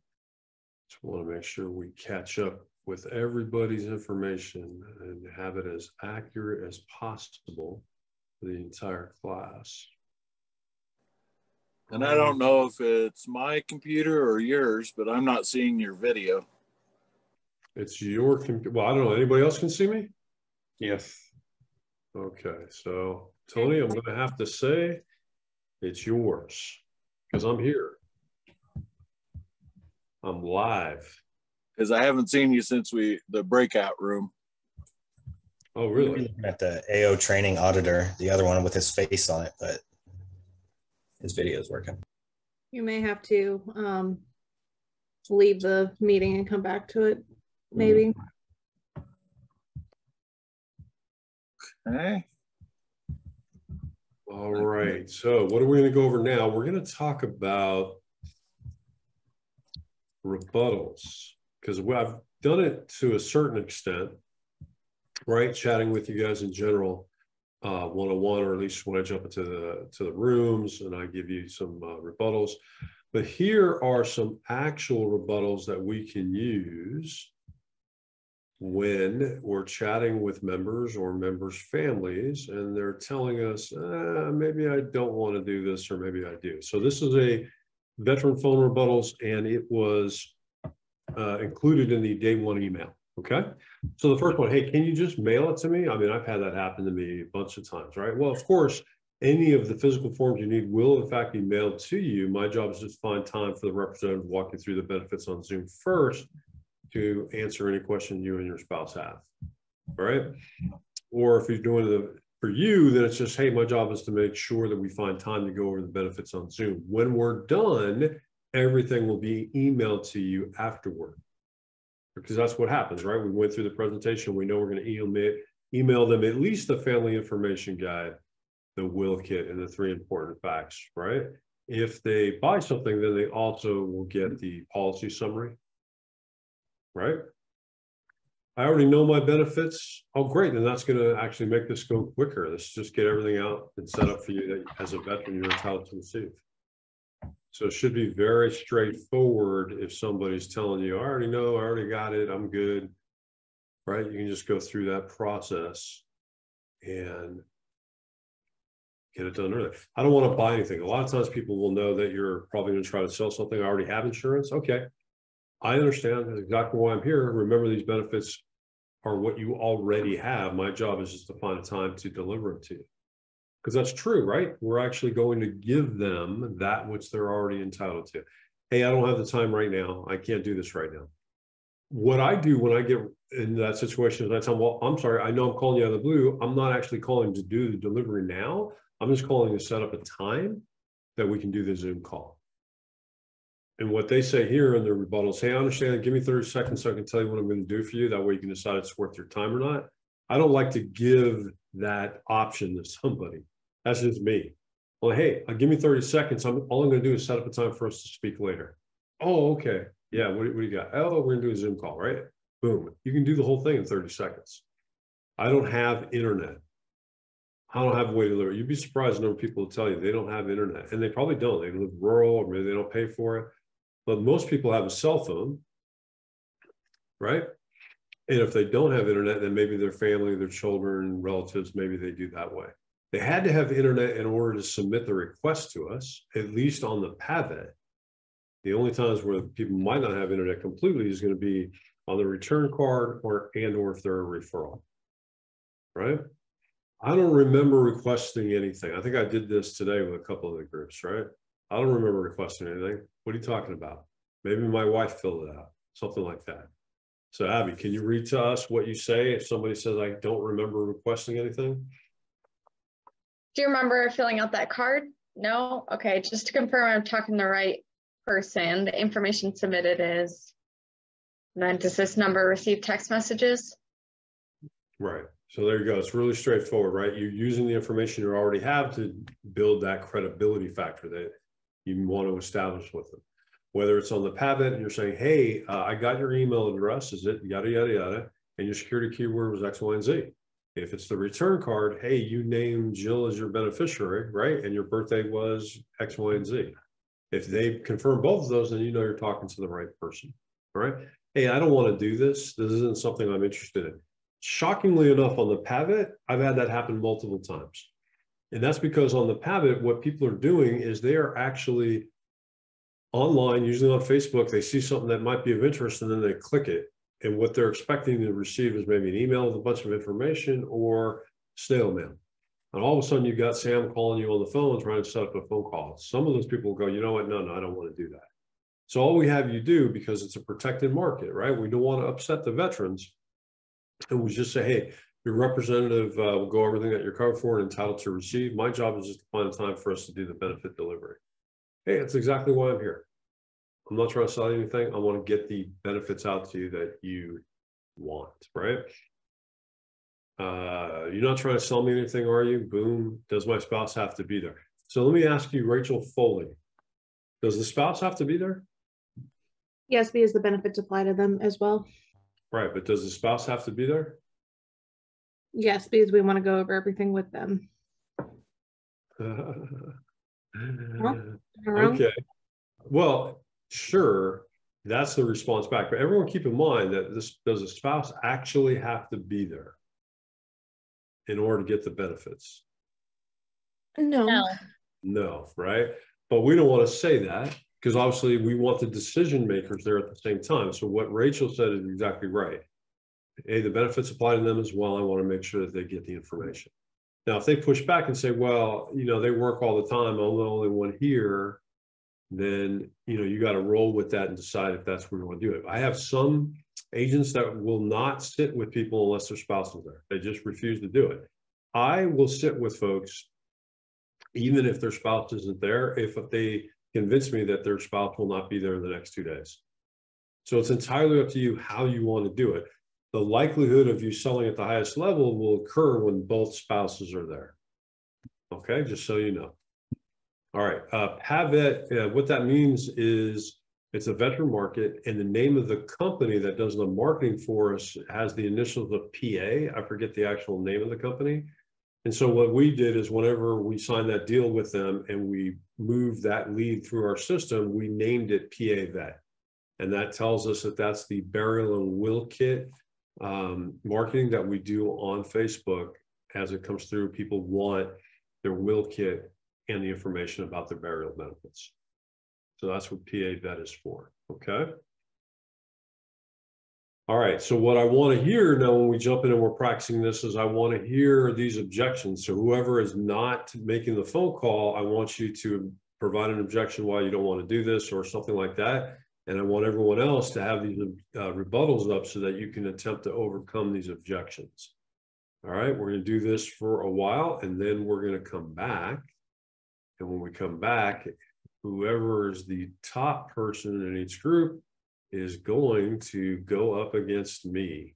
Just want to make sure we catch up with everybody's information and have it as accurate as possible for the entire class. And I don't know if it's my computer or yours, but I'm not seeing your video. It's your computer. Well, I don't know. Anybody else can see me? Yes. Okay, so Tony, I'm going to have to say it's yours because I'm here. I'm live. Because I haven't seen you since we the breakout room. Oh, really? looking at the AO training auditor, the other one with his face on it, but his video is working. You may have to um, leave the meeting and come back to it, maybe. Okay. All right. So what are we going to go over now? We're going to talk about rebuttals because I've done it to a certain extent, right? Chatting with you guys in general, uh, one-on-one, or at least when I jump into the to the rooms and I give you some uh, rebuttals. But here are some actual rebuttals that we can use when we're chatting with members or members' families and they're telling us, uh, maybe I don't want to do this or maybe I do. So this is a veteran phone rebuttals and it was uh, included in the day one email. Okay. So the first one, hey, can you just mail it to me? I mean, I've had that happen to me a bunch of times, right? Well, of course, any of the physical forms you need will in fact be mailed to you. My job is just find time for the representative to walk you through the benefits on Zoom first to answer any question you and your spouse have. All right. Or if you're doing the for you, then it's just, hey, my job is to make sure that we find time to go over the benefits on Zoom. When we're done, everything will be emailed to you afterward. Because that's what happens, right? We went through the presentation. We know we're going to email, email them at least the family information guide, the will kit, and the three important facts, right? If they buy something, then they also will get the policy summary, right? I already know my benefits. Oh, great. Then that's going to actually make this go quicker. Let's just get everything out and set up for you that as a veteran you're entitled to receive. So it should be very straightforward if somebody's telling you, I already know, I already got it, I'm good. Right? You can just go through that process and get it done early. I don't want to buy anything. A lot of times people will know that you're probably going to try to sell something. I already have insurance. Okay. I understand. Exactly why I'm here. Remember, these benefits are what you already have. My job is just to find a time to deliver it to you. Because that's true, right? We're actually going to give them that which they're already entitled to. Hey, I don't have the time right now. I can't do this right now. What I do when I get in that situation is I tell them, well, I'm sorry, I know I'm calling you out of the blue. I'm not actually calling to do the delivery now. I'm just calling to set up a time that we can do the Zoom call. And what they say here in the rebuttals, hey, I understand, give me 30 seconds so I can tell you what I'm going to do for you. That way you can decide it's worth your time or not. I don't like to give that option to somebody. That's just me. Well, hey, uh, give me 30 seconds. I'm all I'm going to do is set up a time for us to speak later. Oh, okay. Yeah, what, what do you got? Oh, we're going to do a Zoom call, right? Boom. You can do the whole thing in 30 seconds. I don't have internet. I don't have a way to deliver. You'd be surprised the number of people will tell you they don't have internet, and they probably don't. They live rural, or maybe they don't pay for it. But most people have a cell phone, right? And if they don't have internet, then maybe their family, their children, relatives, maybe they do that way. They had to have internet in order to submit the request to us, at least on the PAVET. The only times where people might not have internet completely is going to be on the return card or and or if they're a referral. Right? I don't remember requesting anything. I think I did this today with a couple of the groups, right? I don't remember requesting anything. What are you talking about? Maybe my wife filled it out, something like that. So Abby, can you read to us what you say if somebody says, I don't remember requesting anything? Do you remember filling out that card? No? Okay, just to confirm I'm talking the right person, the information submitted is, and then does this number receive text messages? Right. So there you go. It's really straightforward, right? You're using the information you already have to build that credibility factor that you want to establish with them. Whether it's on the PAVET and you're saying, hey, uh, I got your email address, is it yada, yada, yada, and your security keyword was X, Y, and Z. If it's the return card, hey, you named Jill as your beneficiary, right? And your birthday was X, Y, and Z. If they confirm both of those, then you know you're talking to the right person. All right. Hey, I don't want to do this. This isn't something I'm interested in. Shockingly enough, on the PAVET, I've had that happen multiple times. And that's because on the PAVET, what people are doing is they are actually online, usually on Facebook, they see something that might be of interest and then they click it. And what they're expecting to receive is maybe an email with a bunch of information or snail mail. And all of a sudden you've got Sam calling you on the phone trying to set up a phone call. Some of those people go, you know what? No, no, I don't want to do that. So all we have you do, because it's a protected market, right? We don't want to upset the veterans. And we just say, hey, your representative uh, will go everything that you're covered for and entitled to receive. My job is just to find time for us to do the benefit delivery. Hey, that's exactly why I'm here. I'm not trying to sell you anything. I want to get the benefits out to you that you want, right? Uh, you're not trying to sell me anything, are you? Boom. Does my spouse have to be there? So let me ask you, Rachel Foley, does the spouse have to be there? Yes, because the benefits apply to them as well. Right, but does the spouse have to be there? Yes, because we want to go over everything with them. okay. Well, sure, that's the response back. But everyone keep in mind that this does a spouse actually have to be there in order to get the benefits? No. No. No, right? But we don't want to say that because obviously we want the decision makers there at the same time. So what Rachel said is exactly right. A, the benefits apply to them as well. I want to make sure that they get the information. Now, if they push back and say, well, you know, they work all the time, I'm the only one here, then, you know, you got to roll with that and decide if that's where you want to do it. I have some agents that will not sit with people unless their spouse is there. They just refuse to do it. I will sit with folks, even if their spouse isn't there, if they convince me that their spouse will not be there in the next two days. So it's entirely up to you how you want to do it the likelihood of you selling at the highest level will occur when both spouses are there. Okay, just so you know. All right, uh, PAVET, uh, what that means is it's a veteran market and the name of the company that does the marketing for us has the initials of PA. I forget the actual name of the company. And so what we did is whenever we signed that deal with them and we moved that lead through our system, we named it PA Vet. And that tells us that that's the burial and will kit um, marketing that we do on Facebook as it comes through, people want their will kit and the information about their burial benefits. So that's what PA Vet is for. Okay. All right. So what I want to hear now when we jump in and we're practicing this is I want to hear these objections. So whoever is not making the phone call, I want you to provide an objection why you don't want to do this or something like that. And I want everyone else to have these uh, rebuttals up so that you can attempt to overcome these objections. All right, we're going to do this for a while and then we're going to come back. And when we come back, whoever is the top person in each group is going to go up against me.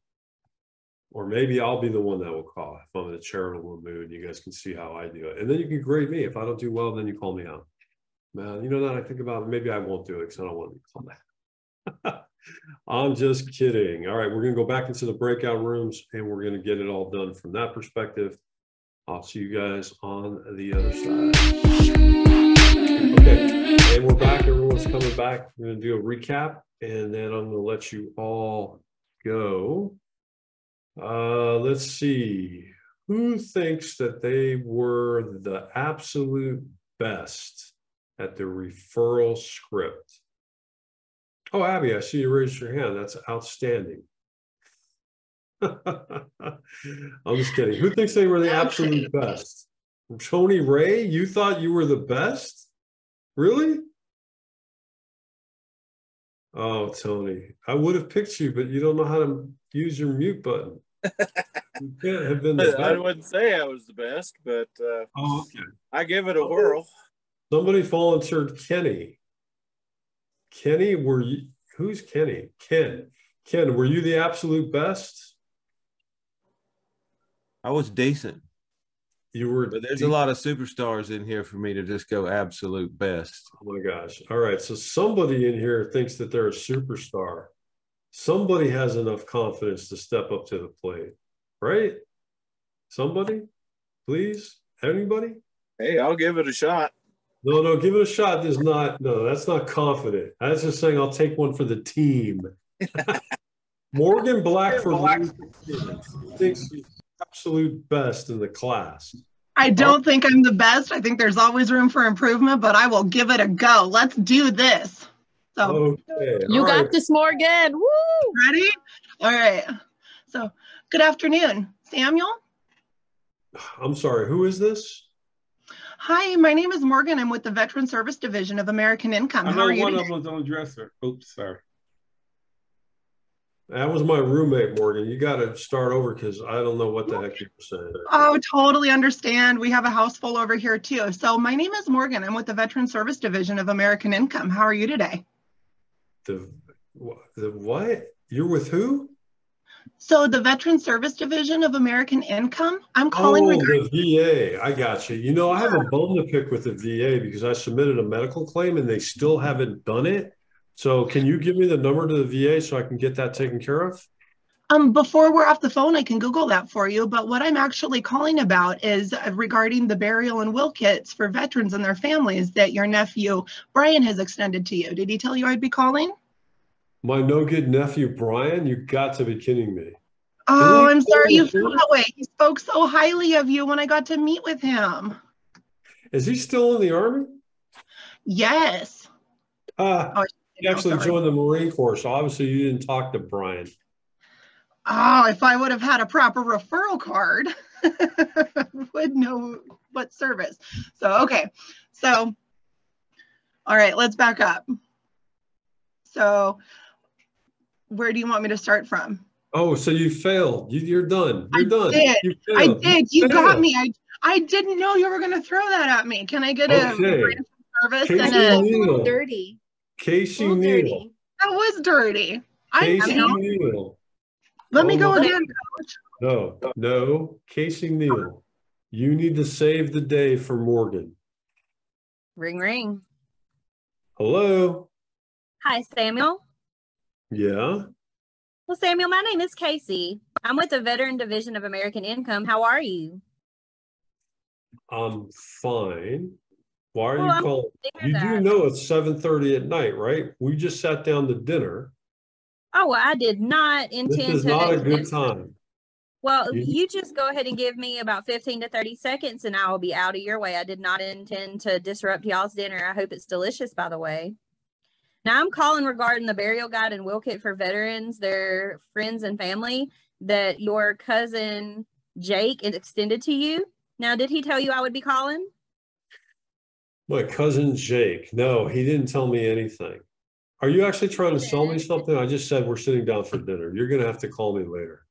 Or maybe I'll be the one that will call if I'm in a charitable mood. You guys can see how I do it. And then you can grade me. If I don't do well, then you call me out man, you know that I think about maybe I won't do it because I don't want to be called that. I'm just kidding. All right, we're going to go back into the breakout rooms and we're going to get it all done from that perspective. I'll see you guys on the other side. Okay, and we're back. Everyone's coming back. We're going to do a recap and then I'm going to let you all go. Uh, let's see. Who thinks that they were the absolute best at the referral script. Oh, Abby, I see you raised your hand. That's outstanding. I'm just kidding. Who thinks they were the absolute best? Tony Ray, you thought you were the best? Really? Oh, Tony, I would have picked you, but you don't know how to use your mute button. You can't have been the I wouldn't say I was the best, but uh, Oh, okay. I give it a whirl. Somebody volunteered Kenny. Kenny, were you, who's Kenny? Ken. Ken, were you the absolute best? I was decent. You were. But there's a lot of superstars in here for me to just go absolute best. Oh my gosh. All right. So somebody in here thinks that they're a superstar. Somebody has enough confidence to step up to the plate, right? Somebody, please? Anybody? Hey, I'll give it a shot. No, no, give it a shot. Does not, no, that's not confident. That's just saying I'll take one for the team. Morgan Blackford thinks he's absolute best in the class. I don't think I'm the best. I think there's always room for improvement, but I will give it a go. Let's do this. So Okay. You all got right. this, Morgan. Woo! ready? All right. So good afternoon, Samuel. I'm sorry, who is this? Hi, my name is Morgan. I'm with the Veteran Service Division of American Income. I How know are you one of today? them was on the dresser. Oops, sorry. That was my roommate, Morgan. You got to start over because I don't know what the heck you were saying. Oh, totally understand. We have a house full over here too. So my name is Morgan. I'm with the Veteran Service Division of American Income. How are you today? The, the what? You're with who? So the Veteran Service Division of American Income. I'm calling Oh, regarding. the VA. I got you. You know, I have a bone to pick with the VA because I submitted a medical claim and they still haven't done it. So can you give me the number to the VA so I can get that taken care of? Um, before we're off the phone, I can Google that for you. But what I'm actually calling about is uh, regarding the burial and will kits for veterans and their families that your nephew Brian has extended to you. Did he tell you I'd be calling? My no good nephew, Brian, you got to be kidding me. Oh, I'm sorry you feel that way. He spoke so highly of you when I got to meet with him. Is he still in the Army? Yes. Ah, Oh, he actually joined the Marine Corps, so obviously you didn't talk to Brian. Oh, if I would have had a proper referral card, would know what service. So, okay. So, all right, let's back up. So, where do you want me to start from? Oh, so you failed. You, you're done. You're done. Did. You I did. You got me. I I didn't know you were going to throw that at me. Can I get a Okay. brand service Casey and a Neal. Dirty. Casey Neal. dirty. that was dirty. I Casey know. Neal. Let me Oh go my- again. No, no, Casey Neal. You need to save the day for Morgan. Ring ring. Hello? Hi, Samuel. Yeah? Well, Samuel, my name is Casey. I'm with the Veteran Division of American Income. How are you? I'm fine. Why are Well, you I'm calling? You hear do know it's 7:30 at night, right? We just sat down to dinner. Oh, well, I did not This intend is to. not a good time. Well, You- you just go ahead and give me about 15 to 30 seconds and I will be out of your way. I did not intend to disrupt y'all's dinner. I hope it's delicious, by the way. Now, I'm calling regarding the burial guide and will kit for veterans, their friends, and family that your cousin Jake extended to you. Now, did he tell you I would be calling? My cousin Jake. No, he didn't tell me anything. Are you actually trying to sell me something? I just said we're sitting down for dinner. You're gonna have to call me later.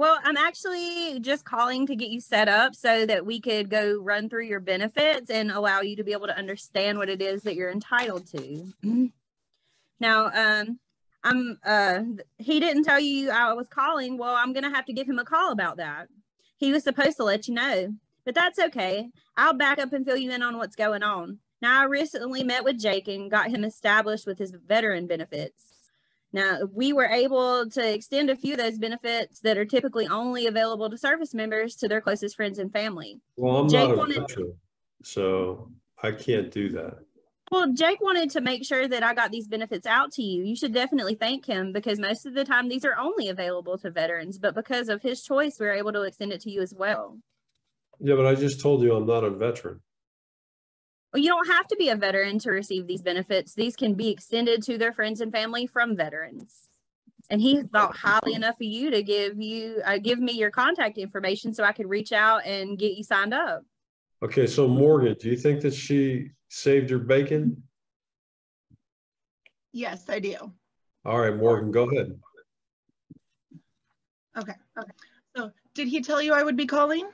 Well, I'm actually just calling to get you set up so that we could go run through your benefits and allow you to be able to understand what it is that you're entitled to. Now, um, I'm uh he didn't tell you I was calling. Well, I'm gonna have to give him a call about that. He was supposed to let you know, but that's okay. I'll back up and fill you in on what's going on. Now, I recently met with Jake and got him established with his veteran benefits. Now, we were able to extend a few of those benefits that are typically only available to service members to their closest friends and family. Well, I'm Jake not a wanted- veteran, so I can't do that. Well, Jake wanted to make sure that I got these benefits out to you. You should definitely thank him because most of the time these are only available to veterans, but because of his choice, we are able to extend it to you as well. Yeah, but I just told you I'm not a veteran. Well, you don't have to be a veteran to receive these benefits. These can be extended to their friends and family from veterans. And he thought highly enough of you to give you uh, give me your contact information so I could reach out and get you signed up. Okay, so Morgan, do you think that she saved your bacon? Yes, I do. All right, Morgan, go ahead. Okay. Okay. So did he tell you I would be calling?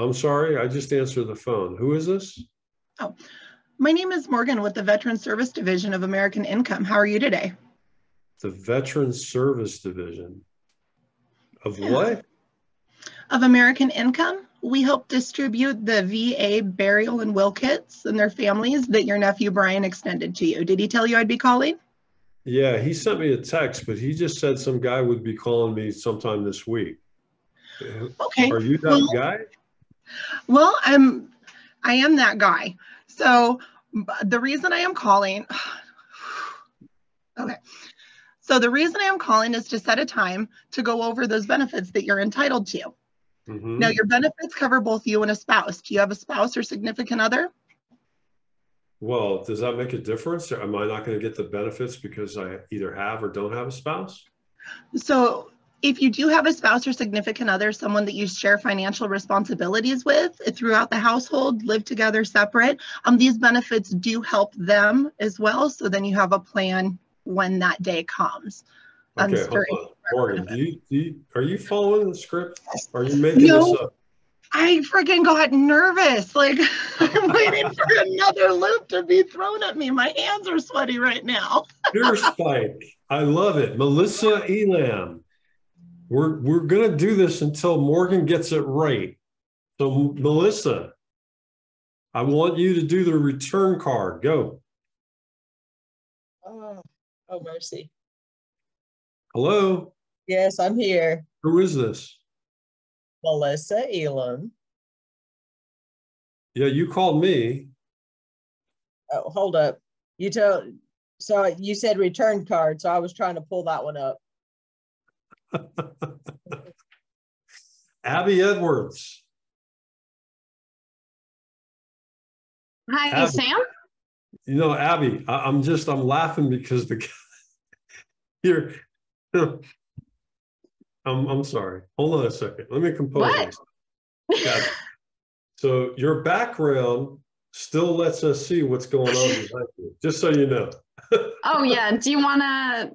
I'm sorry, I just answered the phone. Who is this? Oh, my name is Morgan with the Veteran Service Division of American Income. How are you today? The Veteran Service Division. Of what? Of American Income, we help distribute the VA burial and will kits and their families that your nephew Brian extended to you. Did he tell you I'd be calling? Yeah, he sent me a text, but he just said some guy would be calling me sometime this week. Okay. Are you that well- guy? Well, I'm I am that guy. So the reason I am calling Okay. So the reason I am calling is to set a time to go over those benefits that you're entitled to. Mhm. Now your benefits cover both you and a spouse. Do you have a spouse or significant other? Well, does that make a difference? Am I not going to get the benefits because I either have or don't have a spouse? So if you do have a spouse or significant other, someone that you share financial responsibilities with throughout the household, live together separate, um, these benefits do help them as well. So then you have a plan when that day comes. Um, Okay, hold on. Morgan, do you, do you, are you following the script? Are you making No. this up? I freaking got nervous. Like I'm waiting for another loop to be thrown at me. My hands are sweaty right now. Here's Spike. I love it. Melissa Elam. We're we're gonna do this until Morgan gets it right. So Melissa, I want you to do the return card. Go. Oh, oh mercy. Hello. Yes, I'm here. Who is this? Melissa Elam. Yeah, you called me. Oh, hold up. You told, so you said return card, so I was trying to pull that one up. Abby Edwards. Hi, Abby. Sam. You know, Abby, I, I'm just I'm laughing because the here. I'm I'm sorry. Hold on a second. Let me compose What? So your background still lets us see what's going on behind you, just so you know. Oh yeah. Do you wanna?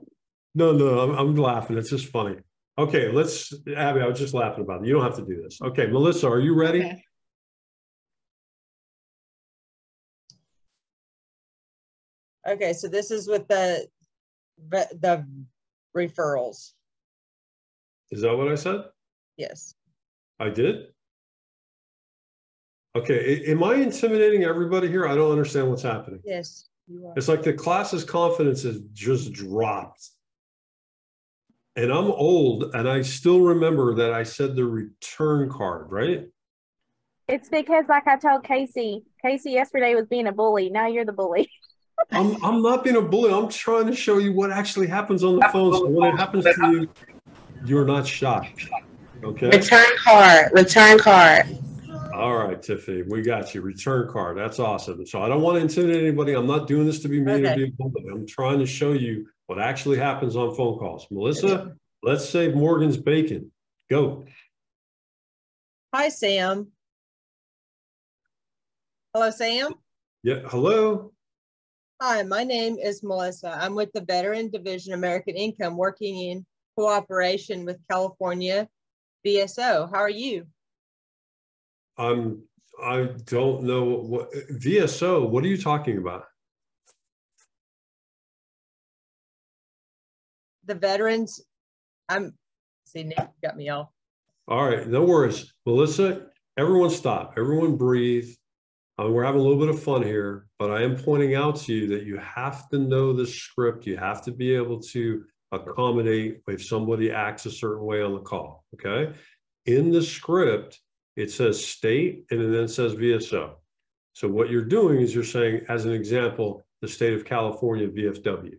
No, no, I'm, I'm laughing. It's just funny. Okay, let's, Abby, I was just laughing about it. You don't have to do this. Okay, Melissa, are you ready? Okay. Okay, so this is with the, the referrals. Is that what I said? Yes. I did? Okay, am I intimidating everybody here? I don't understand what's happening. Yes, you are. It's like the class's confidence has just dropped. And I'm old and I still remember that I said the return card, right? It's because, like I told Casey, Casey yesterday was being a bully. Now you're the bully. I'm, I'm not being a bully. I'm trying to show you what actually happens on the phone. So when it happens to you, you're not shocked. Okay? Return card, return card. All right, Tiffany, we got you. Return card. That's awesome. So I don't want to intimidate anybody. I'm not doing this to be mean or Okay. be a bully. I'm trying to show you what actually happens on phone calls. Melissa, let's save Morgan's bacon. Go. Hi, Sam. Hello, Sam. Yeah. Hello. Hi, my name is Melissa. I'm with the Veteran Division American Income, working in cooperation with California VSO. How are you? I'm. I don't know what VSO. What are you talking about? The veterans, I'm, see, Nick got me off. All right, no worries. Melissa, everyone stop. Everyone breathe. Uh, we're having a little bit of fun here, but I am pointing out to you that you have to know the script. You have to be able to accommodate if somebody acts a certain way on the call. Okay. In the script, it says state and then it says VSO. So what you're doing is you're saying, as an example, the state of California VFW.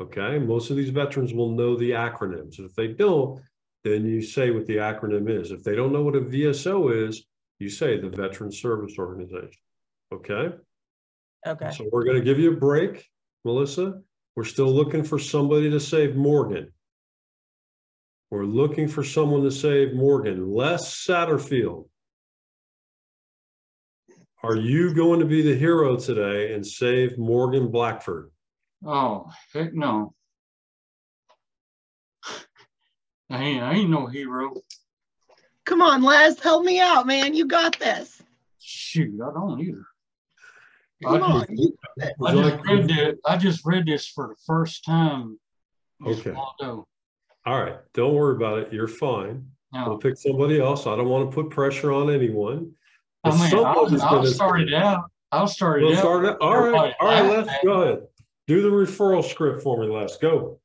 Okay. Most of these veterans will know the acronyms. If they don't, then you say what the acronym is. If they don't know what a VSO is, you say the Veteran Service Organization. Okay. Okay. So we're going to give you a break, Melissa. We're still looking for somebody to save Morgan. We're looking for someone to save Morgan. Les Satterfield. Are you going to be the hero today and save Morgan Blackford? Oh, heck no. I ain't, I ain't no hero. Come on, Les, help me out, man. You got this. Shoot, I don't either. Come I on. just, You got this. I just read that. I just read this for the first time. Okay. a while ago. All right. Don't worry about it. You're fine. No. We'll pick somebody else. I don't want to put pressure on anyone. I If mean, I'll, somebody's I'll gonna- start it out. I'll start We'll it out. start it. All right. All right. laugh Let's go ahead. Do the referral script for me. Let's go.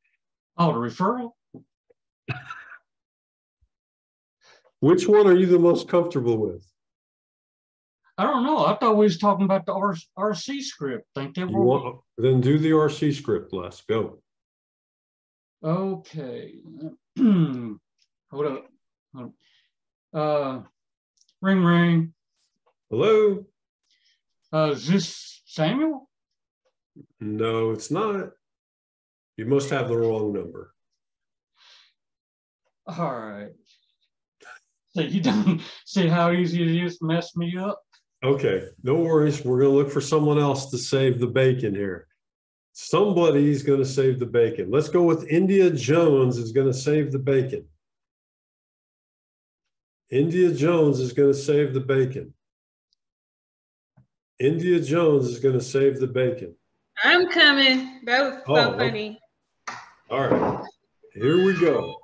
Oh, the referral? Which one are you the most comfortable with? I don't know. I thought we was talking about the R- RC script. Think that want, then do the RC script. Let's go. okay. Hold up. Hold up. Uh, ring ring. Hello. Uh, is this Samuel? No, it's not. You must have the wrong number. All right. So you don't see how easy it is to mess me up? Okay, no worries. We're gonna look for someone else to save the bacon here. Somebody's gonna save the bacon. Let's go with India Jones is gonna save the bacon. India Jones is gonna save the bacon. India Jones is gonna save the bacon. I'm coming. That was Oh, so okay. funny. All right, here we go.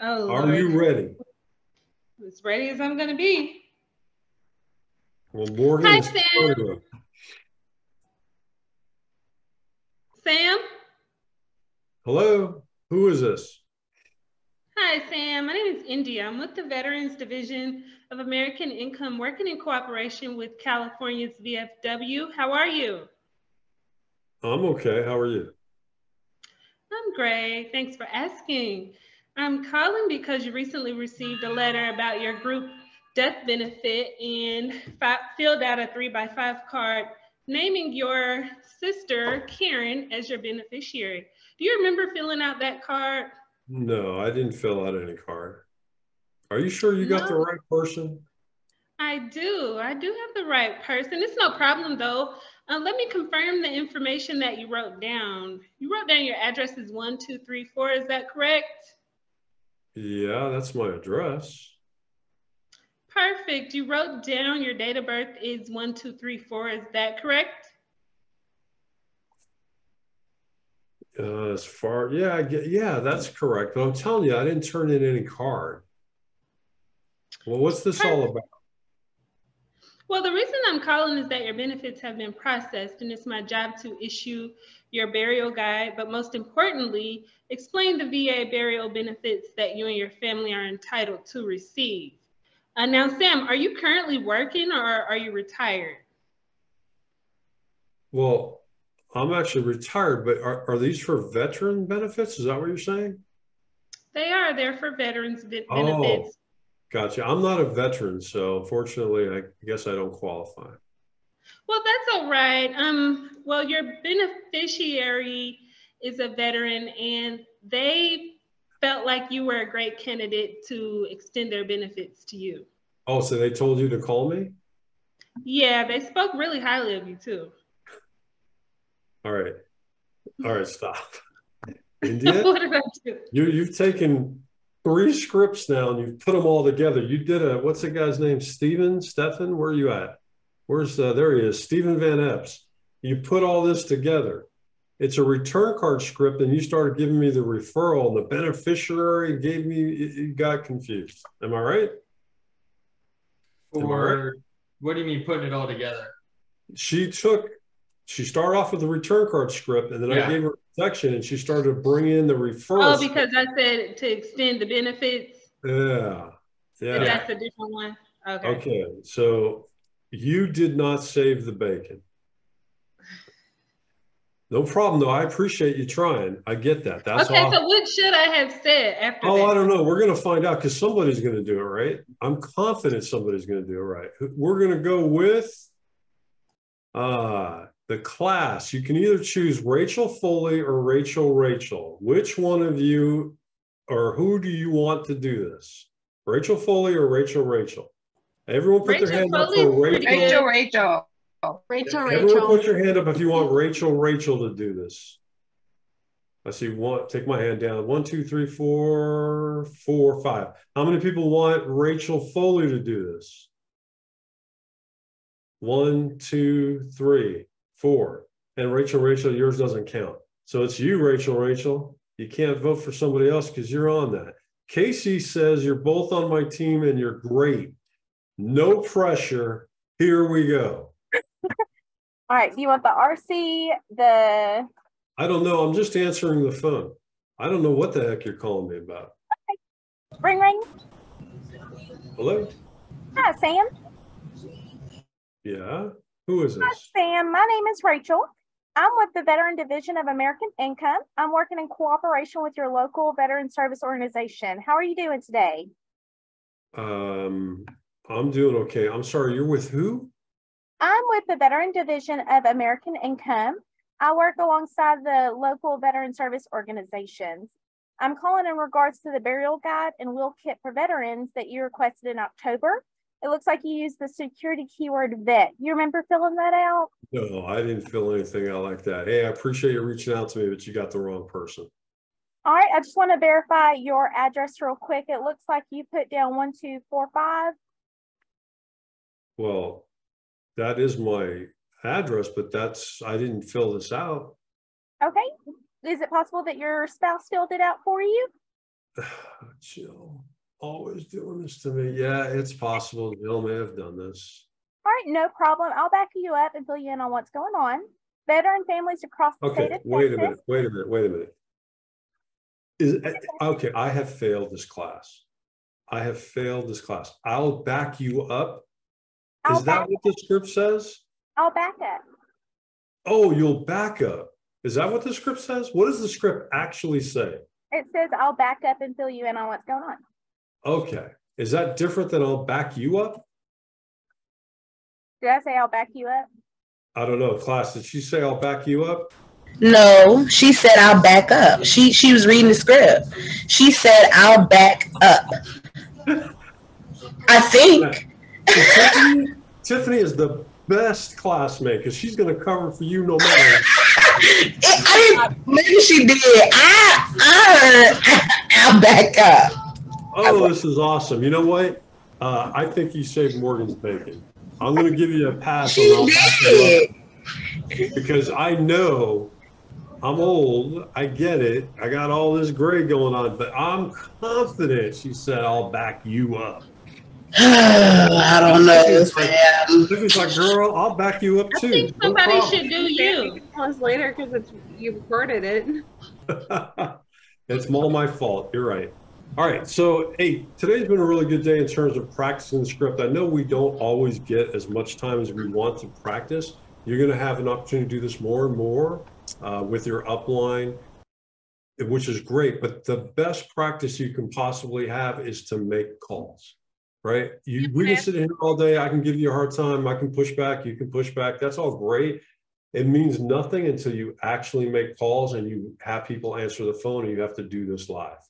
Oh, Are Lord. you ready? As ready as I'm going to be. Well, Morgan. Hi, Sam. Sam? Hello, who is this? Hi, Sam. My name is India. I'm with the Veterans Division of American Income, working in cooperation with California's VFW. How are you? I'm okay. How are you? I'm great. Thanks for asking. I'm calling because you recently received a letter about your group death benefit and fi- filled out a three by five card naming your sister, Karen, as your beneficiary. Do you remember filling out that card? No, I didn't fill out any card. Are you sure you got the right person? I do. I do have the right person. It's no problem though. Uh, let me confirm the information that you wrote down. You wrote down your address is one, two, three, four. Is that correct? Yeah, that's my address. Perfect. You wrote down your date of birth is one, two, three, four. Is that correct? Uh, as far, yeah, I get, yeah, that's correct. But I'm telling you, I didn't turn in any card. Well, what's this all about? Well, the reason I'm calling is that your benefits have been processed, and it's my job to issue your burial guide, but most importantly, explain the VA burial benefits that you and your family are entitled to receive. Uh, now, Sam, are you currently working or are you retired? Well, I'm actually retired, but are, are these for veteran benefits? Is that what you're saying? They are They're for veterans Oh, benefits. Gotcha. I'm not a veteran, so unfortunately, I guess I don't qualify. Well, that's all right. Um, well, your beneficiary is a veteran and they felt like you were a great candidate to extend their benefits to you. Oh, so they told you to call me? Yeah, they spoke really highly of you too. All right. All right, stop. India? what I do? You you've taken three scripts now and you've put them all together. You did a what's the guy's name? Steven? Stefan? Where are you at? Where's uh, there he is, Stephen Van Epps. You put all this together. It's a return card script, and you started giving me the referral, and the beneficiary gave me you you got confused. Am I right? Am I right? What do you mean putting it all together? She took she started off with the return card script, and then Yeah. I gave her a section, and she started to bring in the referral. Oh, script. because I said to extend the benefits. yeah, So yeah. that's a different one. Okay. Okay, so you did not save the bacon. No problem, though. I appreciate you trying. I get that. That's okay, all. so what should I have said after Oh, that? I don't know. We're going to find out because somebody's going to do it right. I'm confident somebody's going to do it right. We're going to go with Uh, the class, you can either choose Rachel Foley or Rachel Rachel. Which one of you or who do you want to do this? Rachel Foley or Rachel Rachel? Everyone put their hand up for Rachel. Rachel, Rachel. Rachel, Everyone Rachel. put your hand up if you want Rachel Rachel to do this. I see one, take my hand down. One, two, three, four, four, five. How many people want Rachel Foley to do this? One, two, three, four. And Rachel, Rachel, yours doesn't count. So it's you, Rachel, Rachel. You can't vote for somebody else because you're on that. Casey says you're both on my team and you're great. No pressure. Here we go. All right. Do you want the RC, the I don't know. I'm just answering the phone. I don't know what the heck you're calling me about. ring ring? Hello? Hi, Sam. Yeah? Who is Hi, this? Sam. My name is Rachel. I'm with the Veteran Division of American Income. I'm working in cooperation with your local veteran service organization. How are you doing today? Um, I'm doing okay. I'm sorry, you're with who? I'm with the Veteran Division of American Income. I work alongside the local veteran service organizations. I'm calling in regards to the burial guide and will kit for veterans that you requested in October. It looks like you used the security keyword vet. You remember filling that out? No, I didn't fill anything out like that. Hey, I appreciate you reaching out to me, but you got the wrong person. All right, I just want to verify your address real quick. It looks like you put down one, two, four, five. Well, that is my address, but that's, I didn't fill this out. Okay. Is it possible that your spouse filled it out for you? Jill, always doing this to me. Yeah, it's possible Bill may have done this. All right, no problem. I'll back you up and fill you in on what's going on. Veteran families across the state Okay, of wait a minute, wait a minute, wait a minute. Is, eh, okay, I have failed this class. I have failed this class. I'll back you up. Is that what the script says? I'll back up. Oh, you'll back up. Is that what the script says? What does the script actually say? It says I'll back up and fill you in on what's going on. Okay, is that different than I'll back you up? Did I say I'll back you up? I don't know, class, did she say I'll back you up? No, she said I'll back up. She she was reading the script. She said I'll back up. I think. Tiffany, Tiffany is the best classmate because she's going to cover for you no matter. I didn't. Maybe she did. I I heard I'll back up. Oh, this is awesome. You know what? Uh, I think you saved Morgan's bacon. I'm going to give you a pass She I'll back you up because I know I'm old. I get it. I got all this gray going on, but I'm confident she said I'll back you up. I don't know, Tiffany's like, girl, I'll back you up too. No Somebody problem." should do you. Months later, because it's you recorded it. It's all my fault. You're right. All right. So, hey, today's been a really good day in terms of practicing the script. I know we don't always get as much time as we want to practice. You're going to have an opportunity to do this more and more uh, with your upline, which is great. But the best practice you can possibly have is to make calls, right? You, we can sit here all day. I can give you a hard time. I can push back. You can push back. That's all great. It means nothing until you actually make calls and you have people answer the phone and you have to do this live.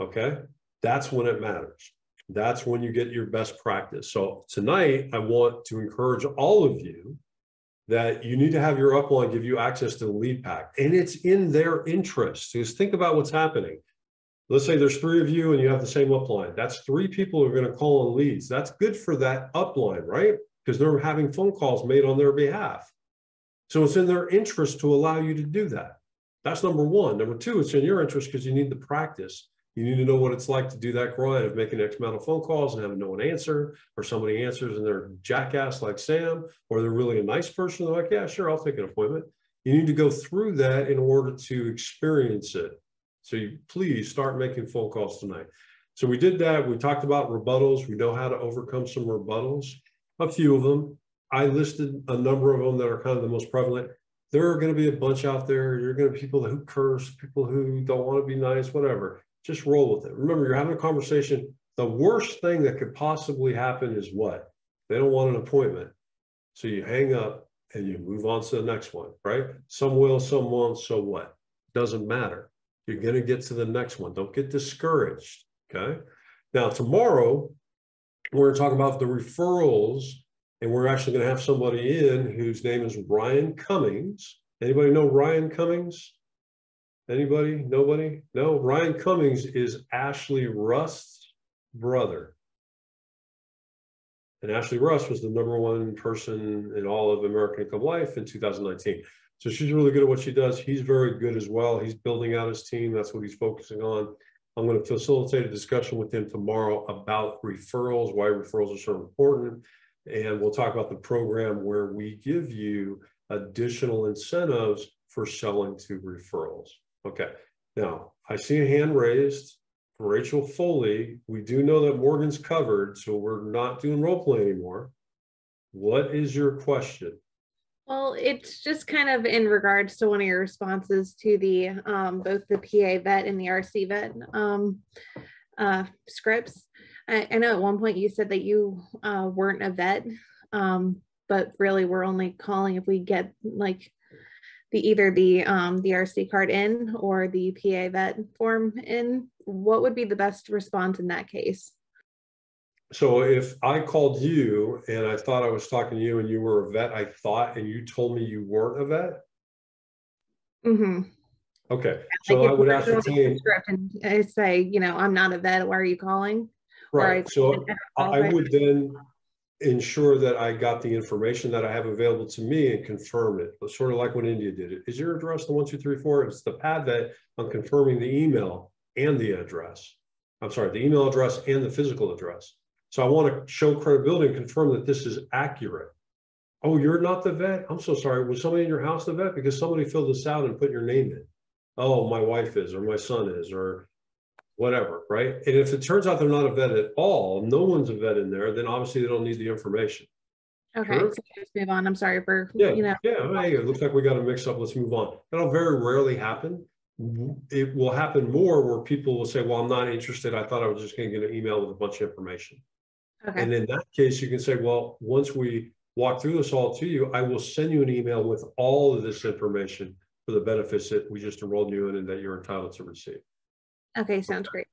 Okay. That's when it matters. That's when you get your best practice. So tonight, I want to encourage all of you that you need to have your upline give you access to the lead pack. And it's in their interest. Because think about what's happening. Let's say there's three of you and you have the same upline. That's three people who are going to call on leads. That's good for that upline, right? Because they're having phone calls made on their behalf. So it's in their interest to allow you to do that. That's number one. Number two, it's in your interest because you need the practice. You need to know what it's like to do that grind of making X amount of phone calls and having no one answer, or somebody answers and they're jackass like Sam, or they're really a nice person. They're like, yeah, sure, I'll take an appointment. You need to go through that in order to experience it. So you please start making phone calls tonight. So we did that. We talked about rebuttals. We know how to overcome some rebuttals, a few of them. I listed a number of them that are kind of the most prevalent. There are going to be a bunch out there. You're going to people who curse, people who don't want to be nice, whatever. Just roll with it. Remember, you're having a conversation. The worst thing that could possibly happen is what? They don't want an appointment. So you hang up and you move on to the next one, right? Some will, some won't, so what? Doesn't matter. You're gonna get to the next one. Don't get discouraged, okay? Now, tomorrow, we're gonna talk about the referrals, and we're actually gonna have somebody in whose name is Ryan Cummings. Anybody know Ryan Cummings? Anybody? Nobody? No, Ryan Cummings is Ashley Rust's brother. And Ashley Rust was the number one person in all of American Income Life in 2019. So she's really good at what she does. He's very good as well. He's building out his team. That's what he's focusing on. I'm going to facilitate a discussion with him tomorrow about referrals, why referrals are so important. And we'll talk about the program where we give you additional incentives for selling to referrals. Okay. Now, I see a hand raised for Rachel Foley. We do know that Morgan's covered, so we're not doing role play anymore. What is your question? Well, it's just kind of in regards to one of your responses to the um, both the PA vet and the RC vet um, uh, scripts. I, I, know at one point you said that you uh, weren't a vet, um, but really we're only calling if we get like the either the um, the RC card in or the PA vet form in. What would be the best response in that case? So if I called you and I thought I was talking to you and you were a vet, I thought, and you told me you weren't a vet. Mm-hmm. Okay, so like I would ascertain. And I say, you know, I'm not a vet. Why are you calling? Right. So I would then ensure that I got the information that I have available to me and confirm it. Sort of like when India did it. Is your address the one, two, three, four? It's the pad vet. I'm confirming the email and the address. I'm sorry, the email address and the physical address. So I want to show credibility and confirm that this is accurate. Oh, you're not the vet? I'm so sorry. Was somebody in your house the vet? Because somebody filled this out and put your name in. Oh, my wife is, or my son is, or whatever, right? And if it turns out they're not a vet at all, no one's a vet in there, then obviously they don't need the information. Okay, Sure. so let's move on. I'm sorry for, Yeah, you know. yeah, hey, it looks like we got a mix up. Let's move on. That'll very rarely happen. It will happen more where people will say, well, I'm not interested. I thought I was just gonna get an email with a bunch of information. Okay. And in that case, you can say, well, once we walk through this all to you, I will send you an email with all of this information for the benefits that we just enrolled you in and that you're entitled to receive. Okay, sounds great.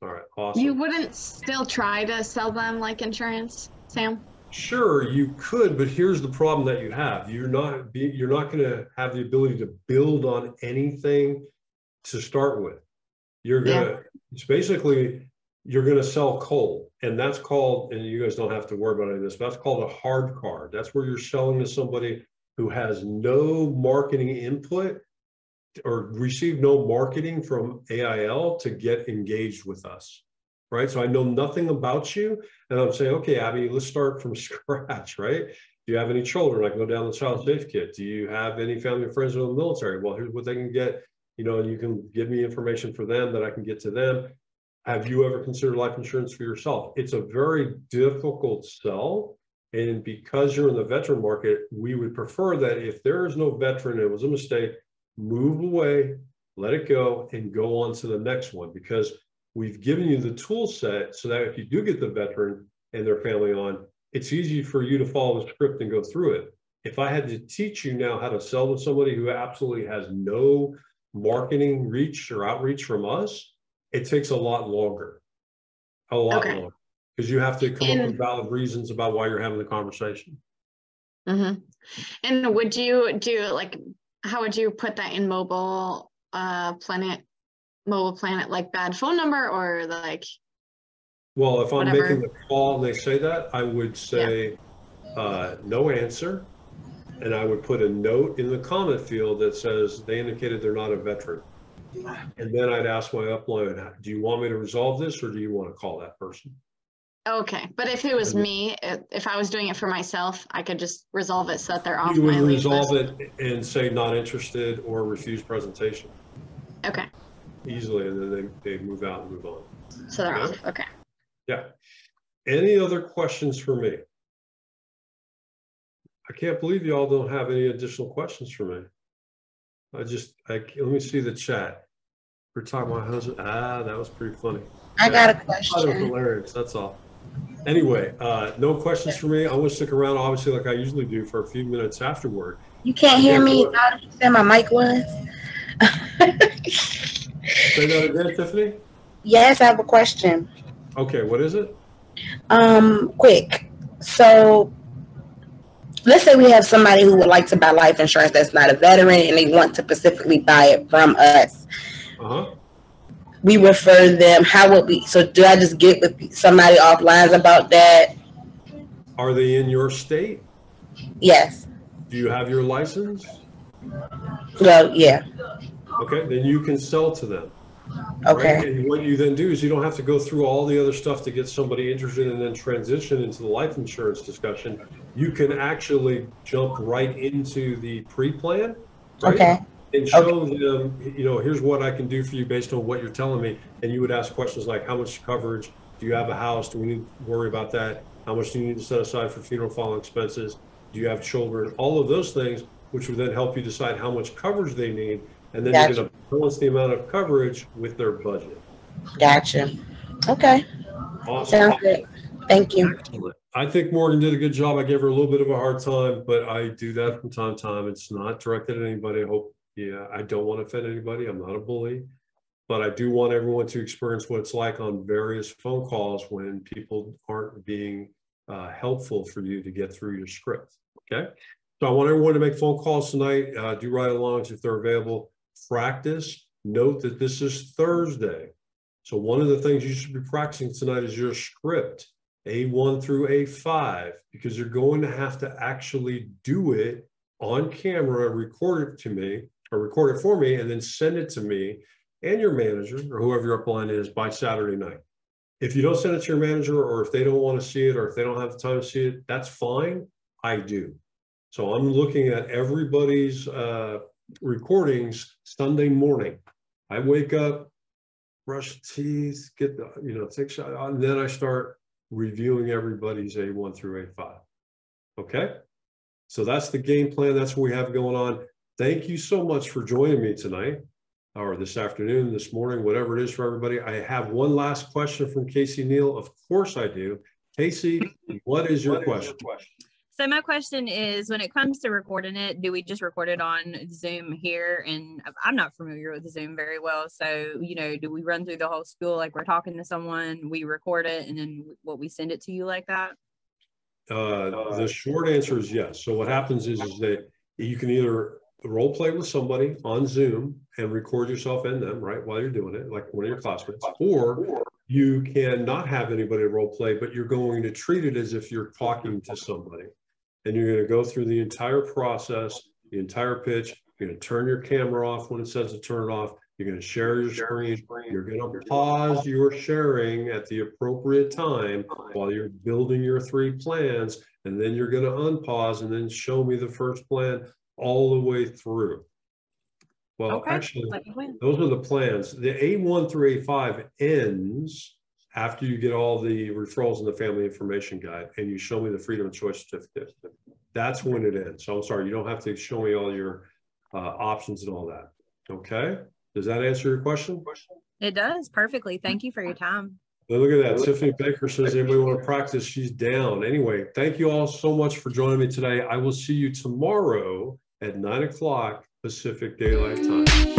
All right, awesome. You wouldn't still try to sell them like insurance, Sam? Sure, you could, but here's the problem that you have. You're not be, you're not going to have the ability to build on anything to start with. You're gonna it's basically you're gonna sell coal, and that's called, and you guys don't have to worry about any of this, but that's called a hard card. That's where you're selling to somebody who has no marketing input or received no marketing from AIL to get engaged with us right? So I know nothing about you, and I'm saying, okay, Abby, let's start from scratch, right? Do you have any children? I can go down the child safe kit. Do you have any family or friends in the military? Well, here's what they can get, you know, and you can give me information for them that I can get to them. Have you ever considered life insurance for yourself? It's a very difficult sell. And because you're in the veteran market, we would prefer that if there is no veteran, it was a mistake, move away, let it go, and go on to the next one because we've given you the tool set so that if you do get the veteran and their family on, it's easy for you to follow the script and go through it. If I had to teach you now how to sell to somebody who absolutely has no marketing reach or outreach from us, it takes a lot longer. A lot Okay. longer. Because you have to come up with valid reasons about why you're having the conversation. hmm And would you do like, how would you put that in mobile uh planet, mobile planet, like bad phone number or like, Well, if I'm Whatever. making the call and they say that, I would say, uh, no answer. And I would put a note in the comment field that says they indicated they're not a veteran. And then I'd ask my upline, do you want me to resolve this or do you want to call that person? Okay, but if it was me, i- if I was doing it for myself, I could just resolve it so that they're off You would my lead resolve list. it and say not interested or refuse presentation Okay, easily, and then they, they move out and move on. so they're Yeah. off, okay. Yeah. Any other questions for me? I can't believe y'all don't have any additional questions for me. I just, I, let me see the chat. We're talking about husband, ah, that was pretty funny. I got a I thought it was question. hilarious, that's all. Anyway, uh, no questions for me. I'm gonna stick around, obviously, like I usually do for a few minutes afterward. You can't hear me? How did you say my mic was? Say that again, Tiffany? Yes, I have a question. Okay, what is it? Um, quick. So let's say we have somebody who would like to buy life insurance that's not a veteran and they want to specifically buy it from us. Uh-huh. We refer them, how would we, so do I just get with somebody offline about that? Are they in your state? Yes. Do you have your license? Well, yeah. Okay, then you can sell to them. Okay. right? And what you then do is you don't have to go through all the other stuff to get somebody interested and then transition into the life insurance discussion. You can actually jump right into the pre-plan. right? Okay. And show them, you know, here's what I can do for you based on what you're telling me. And you would ask questions like, how much coverage? Do you have a house? Do we need to worry about that? How much do you need to set aside for funeral following expenses? Do you have children? All of those things, which would then help you decide how much coverage they need. And then you're going to balance the amount of coverage with their budget. Gotcha. Okay. Awesome. Sounds good. Thank you. I think Morgan did a good job. I gave her a little bit of a hard time, but I do that from time to time. It's not directed at anybody. I hope, yeah, I don't want to offend anybody. I'm not a bully. But I do want everyone to experience what it's like on various phone calls when people aren't being uh, helpful for you to get through your script. Okay. So I want everyone to make phone calls tonight. Uh, do ride alongs if they're available. Practice. Note that this is Thursday. So one of the things you should be practicing tonight is your script, A1 through A5, because you're going to have to actually do it on camera, record it to me, or record it for me, and then send it to me and your manager or whoever your upline is by Saturday night. If you don't send it to your manager, or if they don't want to see it, or if they don't have the time to see it, that's fine. I do. So I'm looking at everybody's uh, recordings Sunday morning. I wake up, brush teeth, get the, you know, take shot, and then I start reviewing everybody's A1 through A5. Okay? So that's the game plan. That's what we have going on. Thank you so much for joining me tonight or this afternoon, this morning, whatever it is for everybody. I have one last question from Casey Neal. Of course I do. Casey, what is your question? So my question is, when it comes to recording it, do we just record it on Zoom here? And I'm not familiar with Zoom very well, so you know, do we run through the whole school like we're talking to someone? We record it, and then what we send it to you like that? Uh, the short answer is yes. So what happens is, is that you can either role play with somebody on Zoom and record yourself in them, right, while you're doing it, like one of your classmates, or you can not have anybody role play, but you're going to treat it as if you're talking to somebody. And you're going to go through the entire process, the entire pitch. You're going to turn your camera off when it says to turn it off. You're going to share your screen. You're going to pause your sharing at the appropriate time while you're building your three plans. And then you're going to unpause and then show me the first plan all the way through. Well, Okay, actually, like a plan. those are the plans. The A1 through A5 ends after you get all the referrals in the family information guide and you show me the freedom of choice certificate. That's when it ends. So I'm sorry, you don't have to show me all your uh, options and all that. Okay? Does that answer your question? It does perfectly. Thank you for your time. Well, look at that. Tiffany Baker says, anybody want to practice? She's down. Anyway, thank you all so much for joining me today. I will see you tomorrow at nine o'clock Pacific Daylight Time.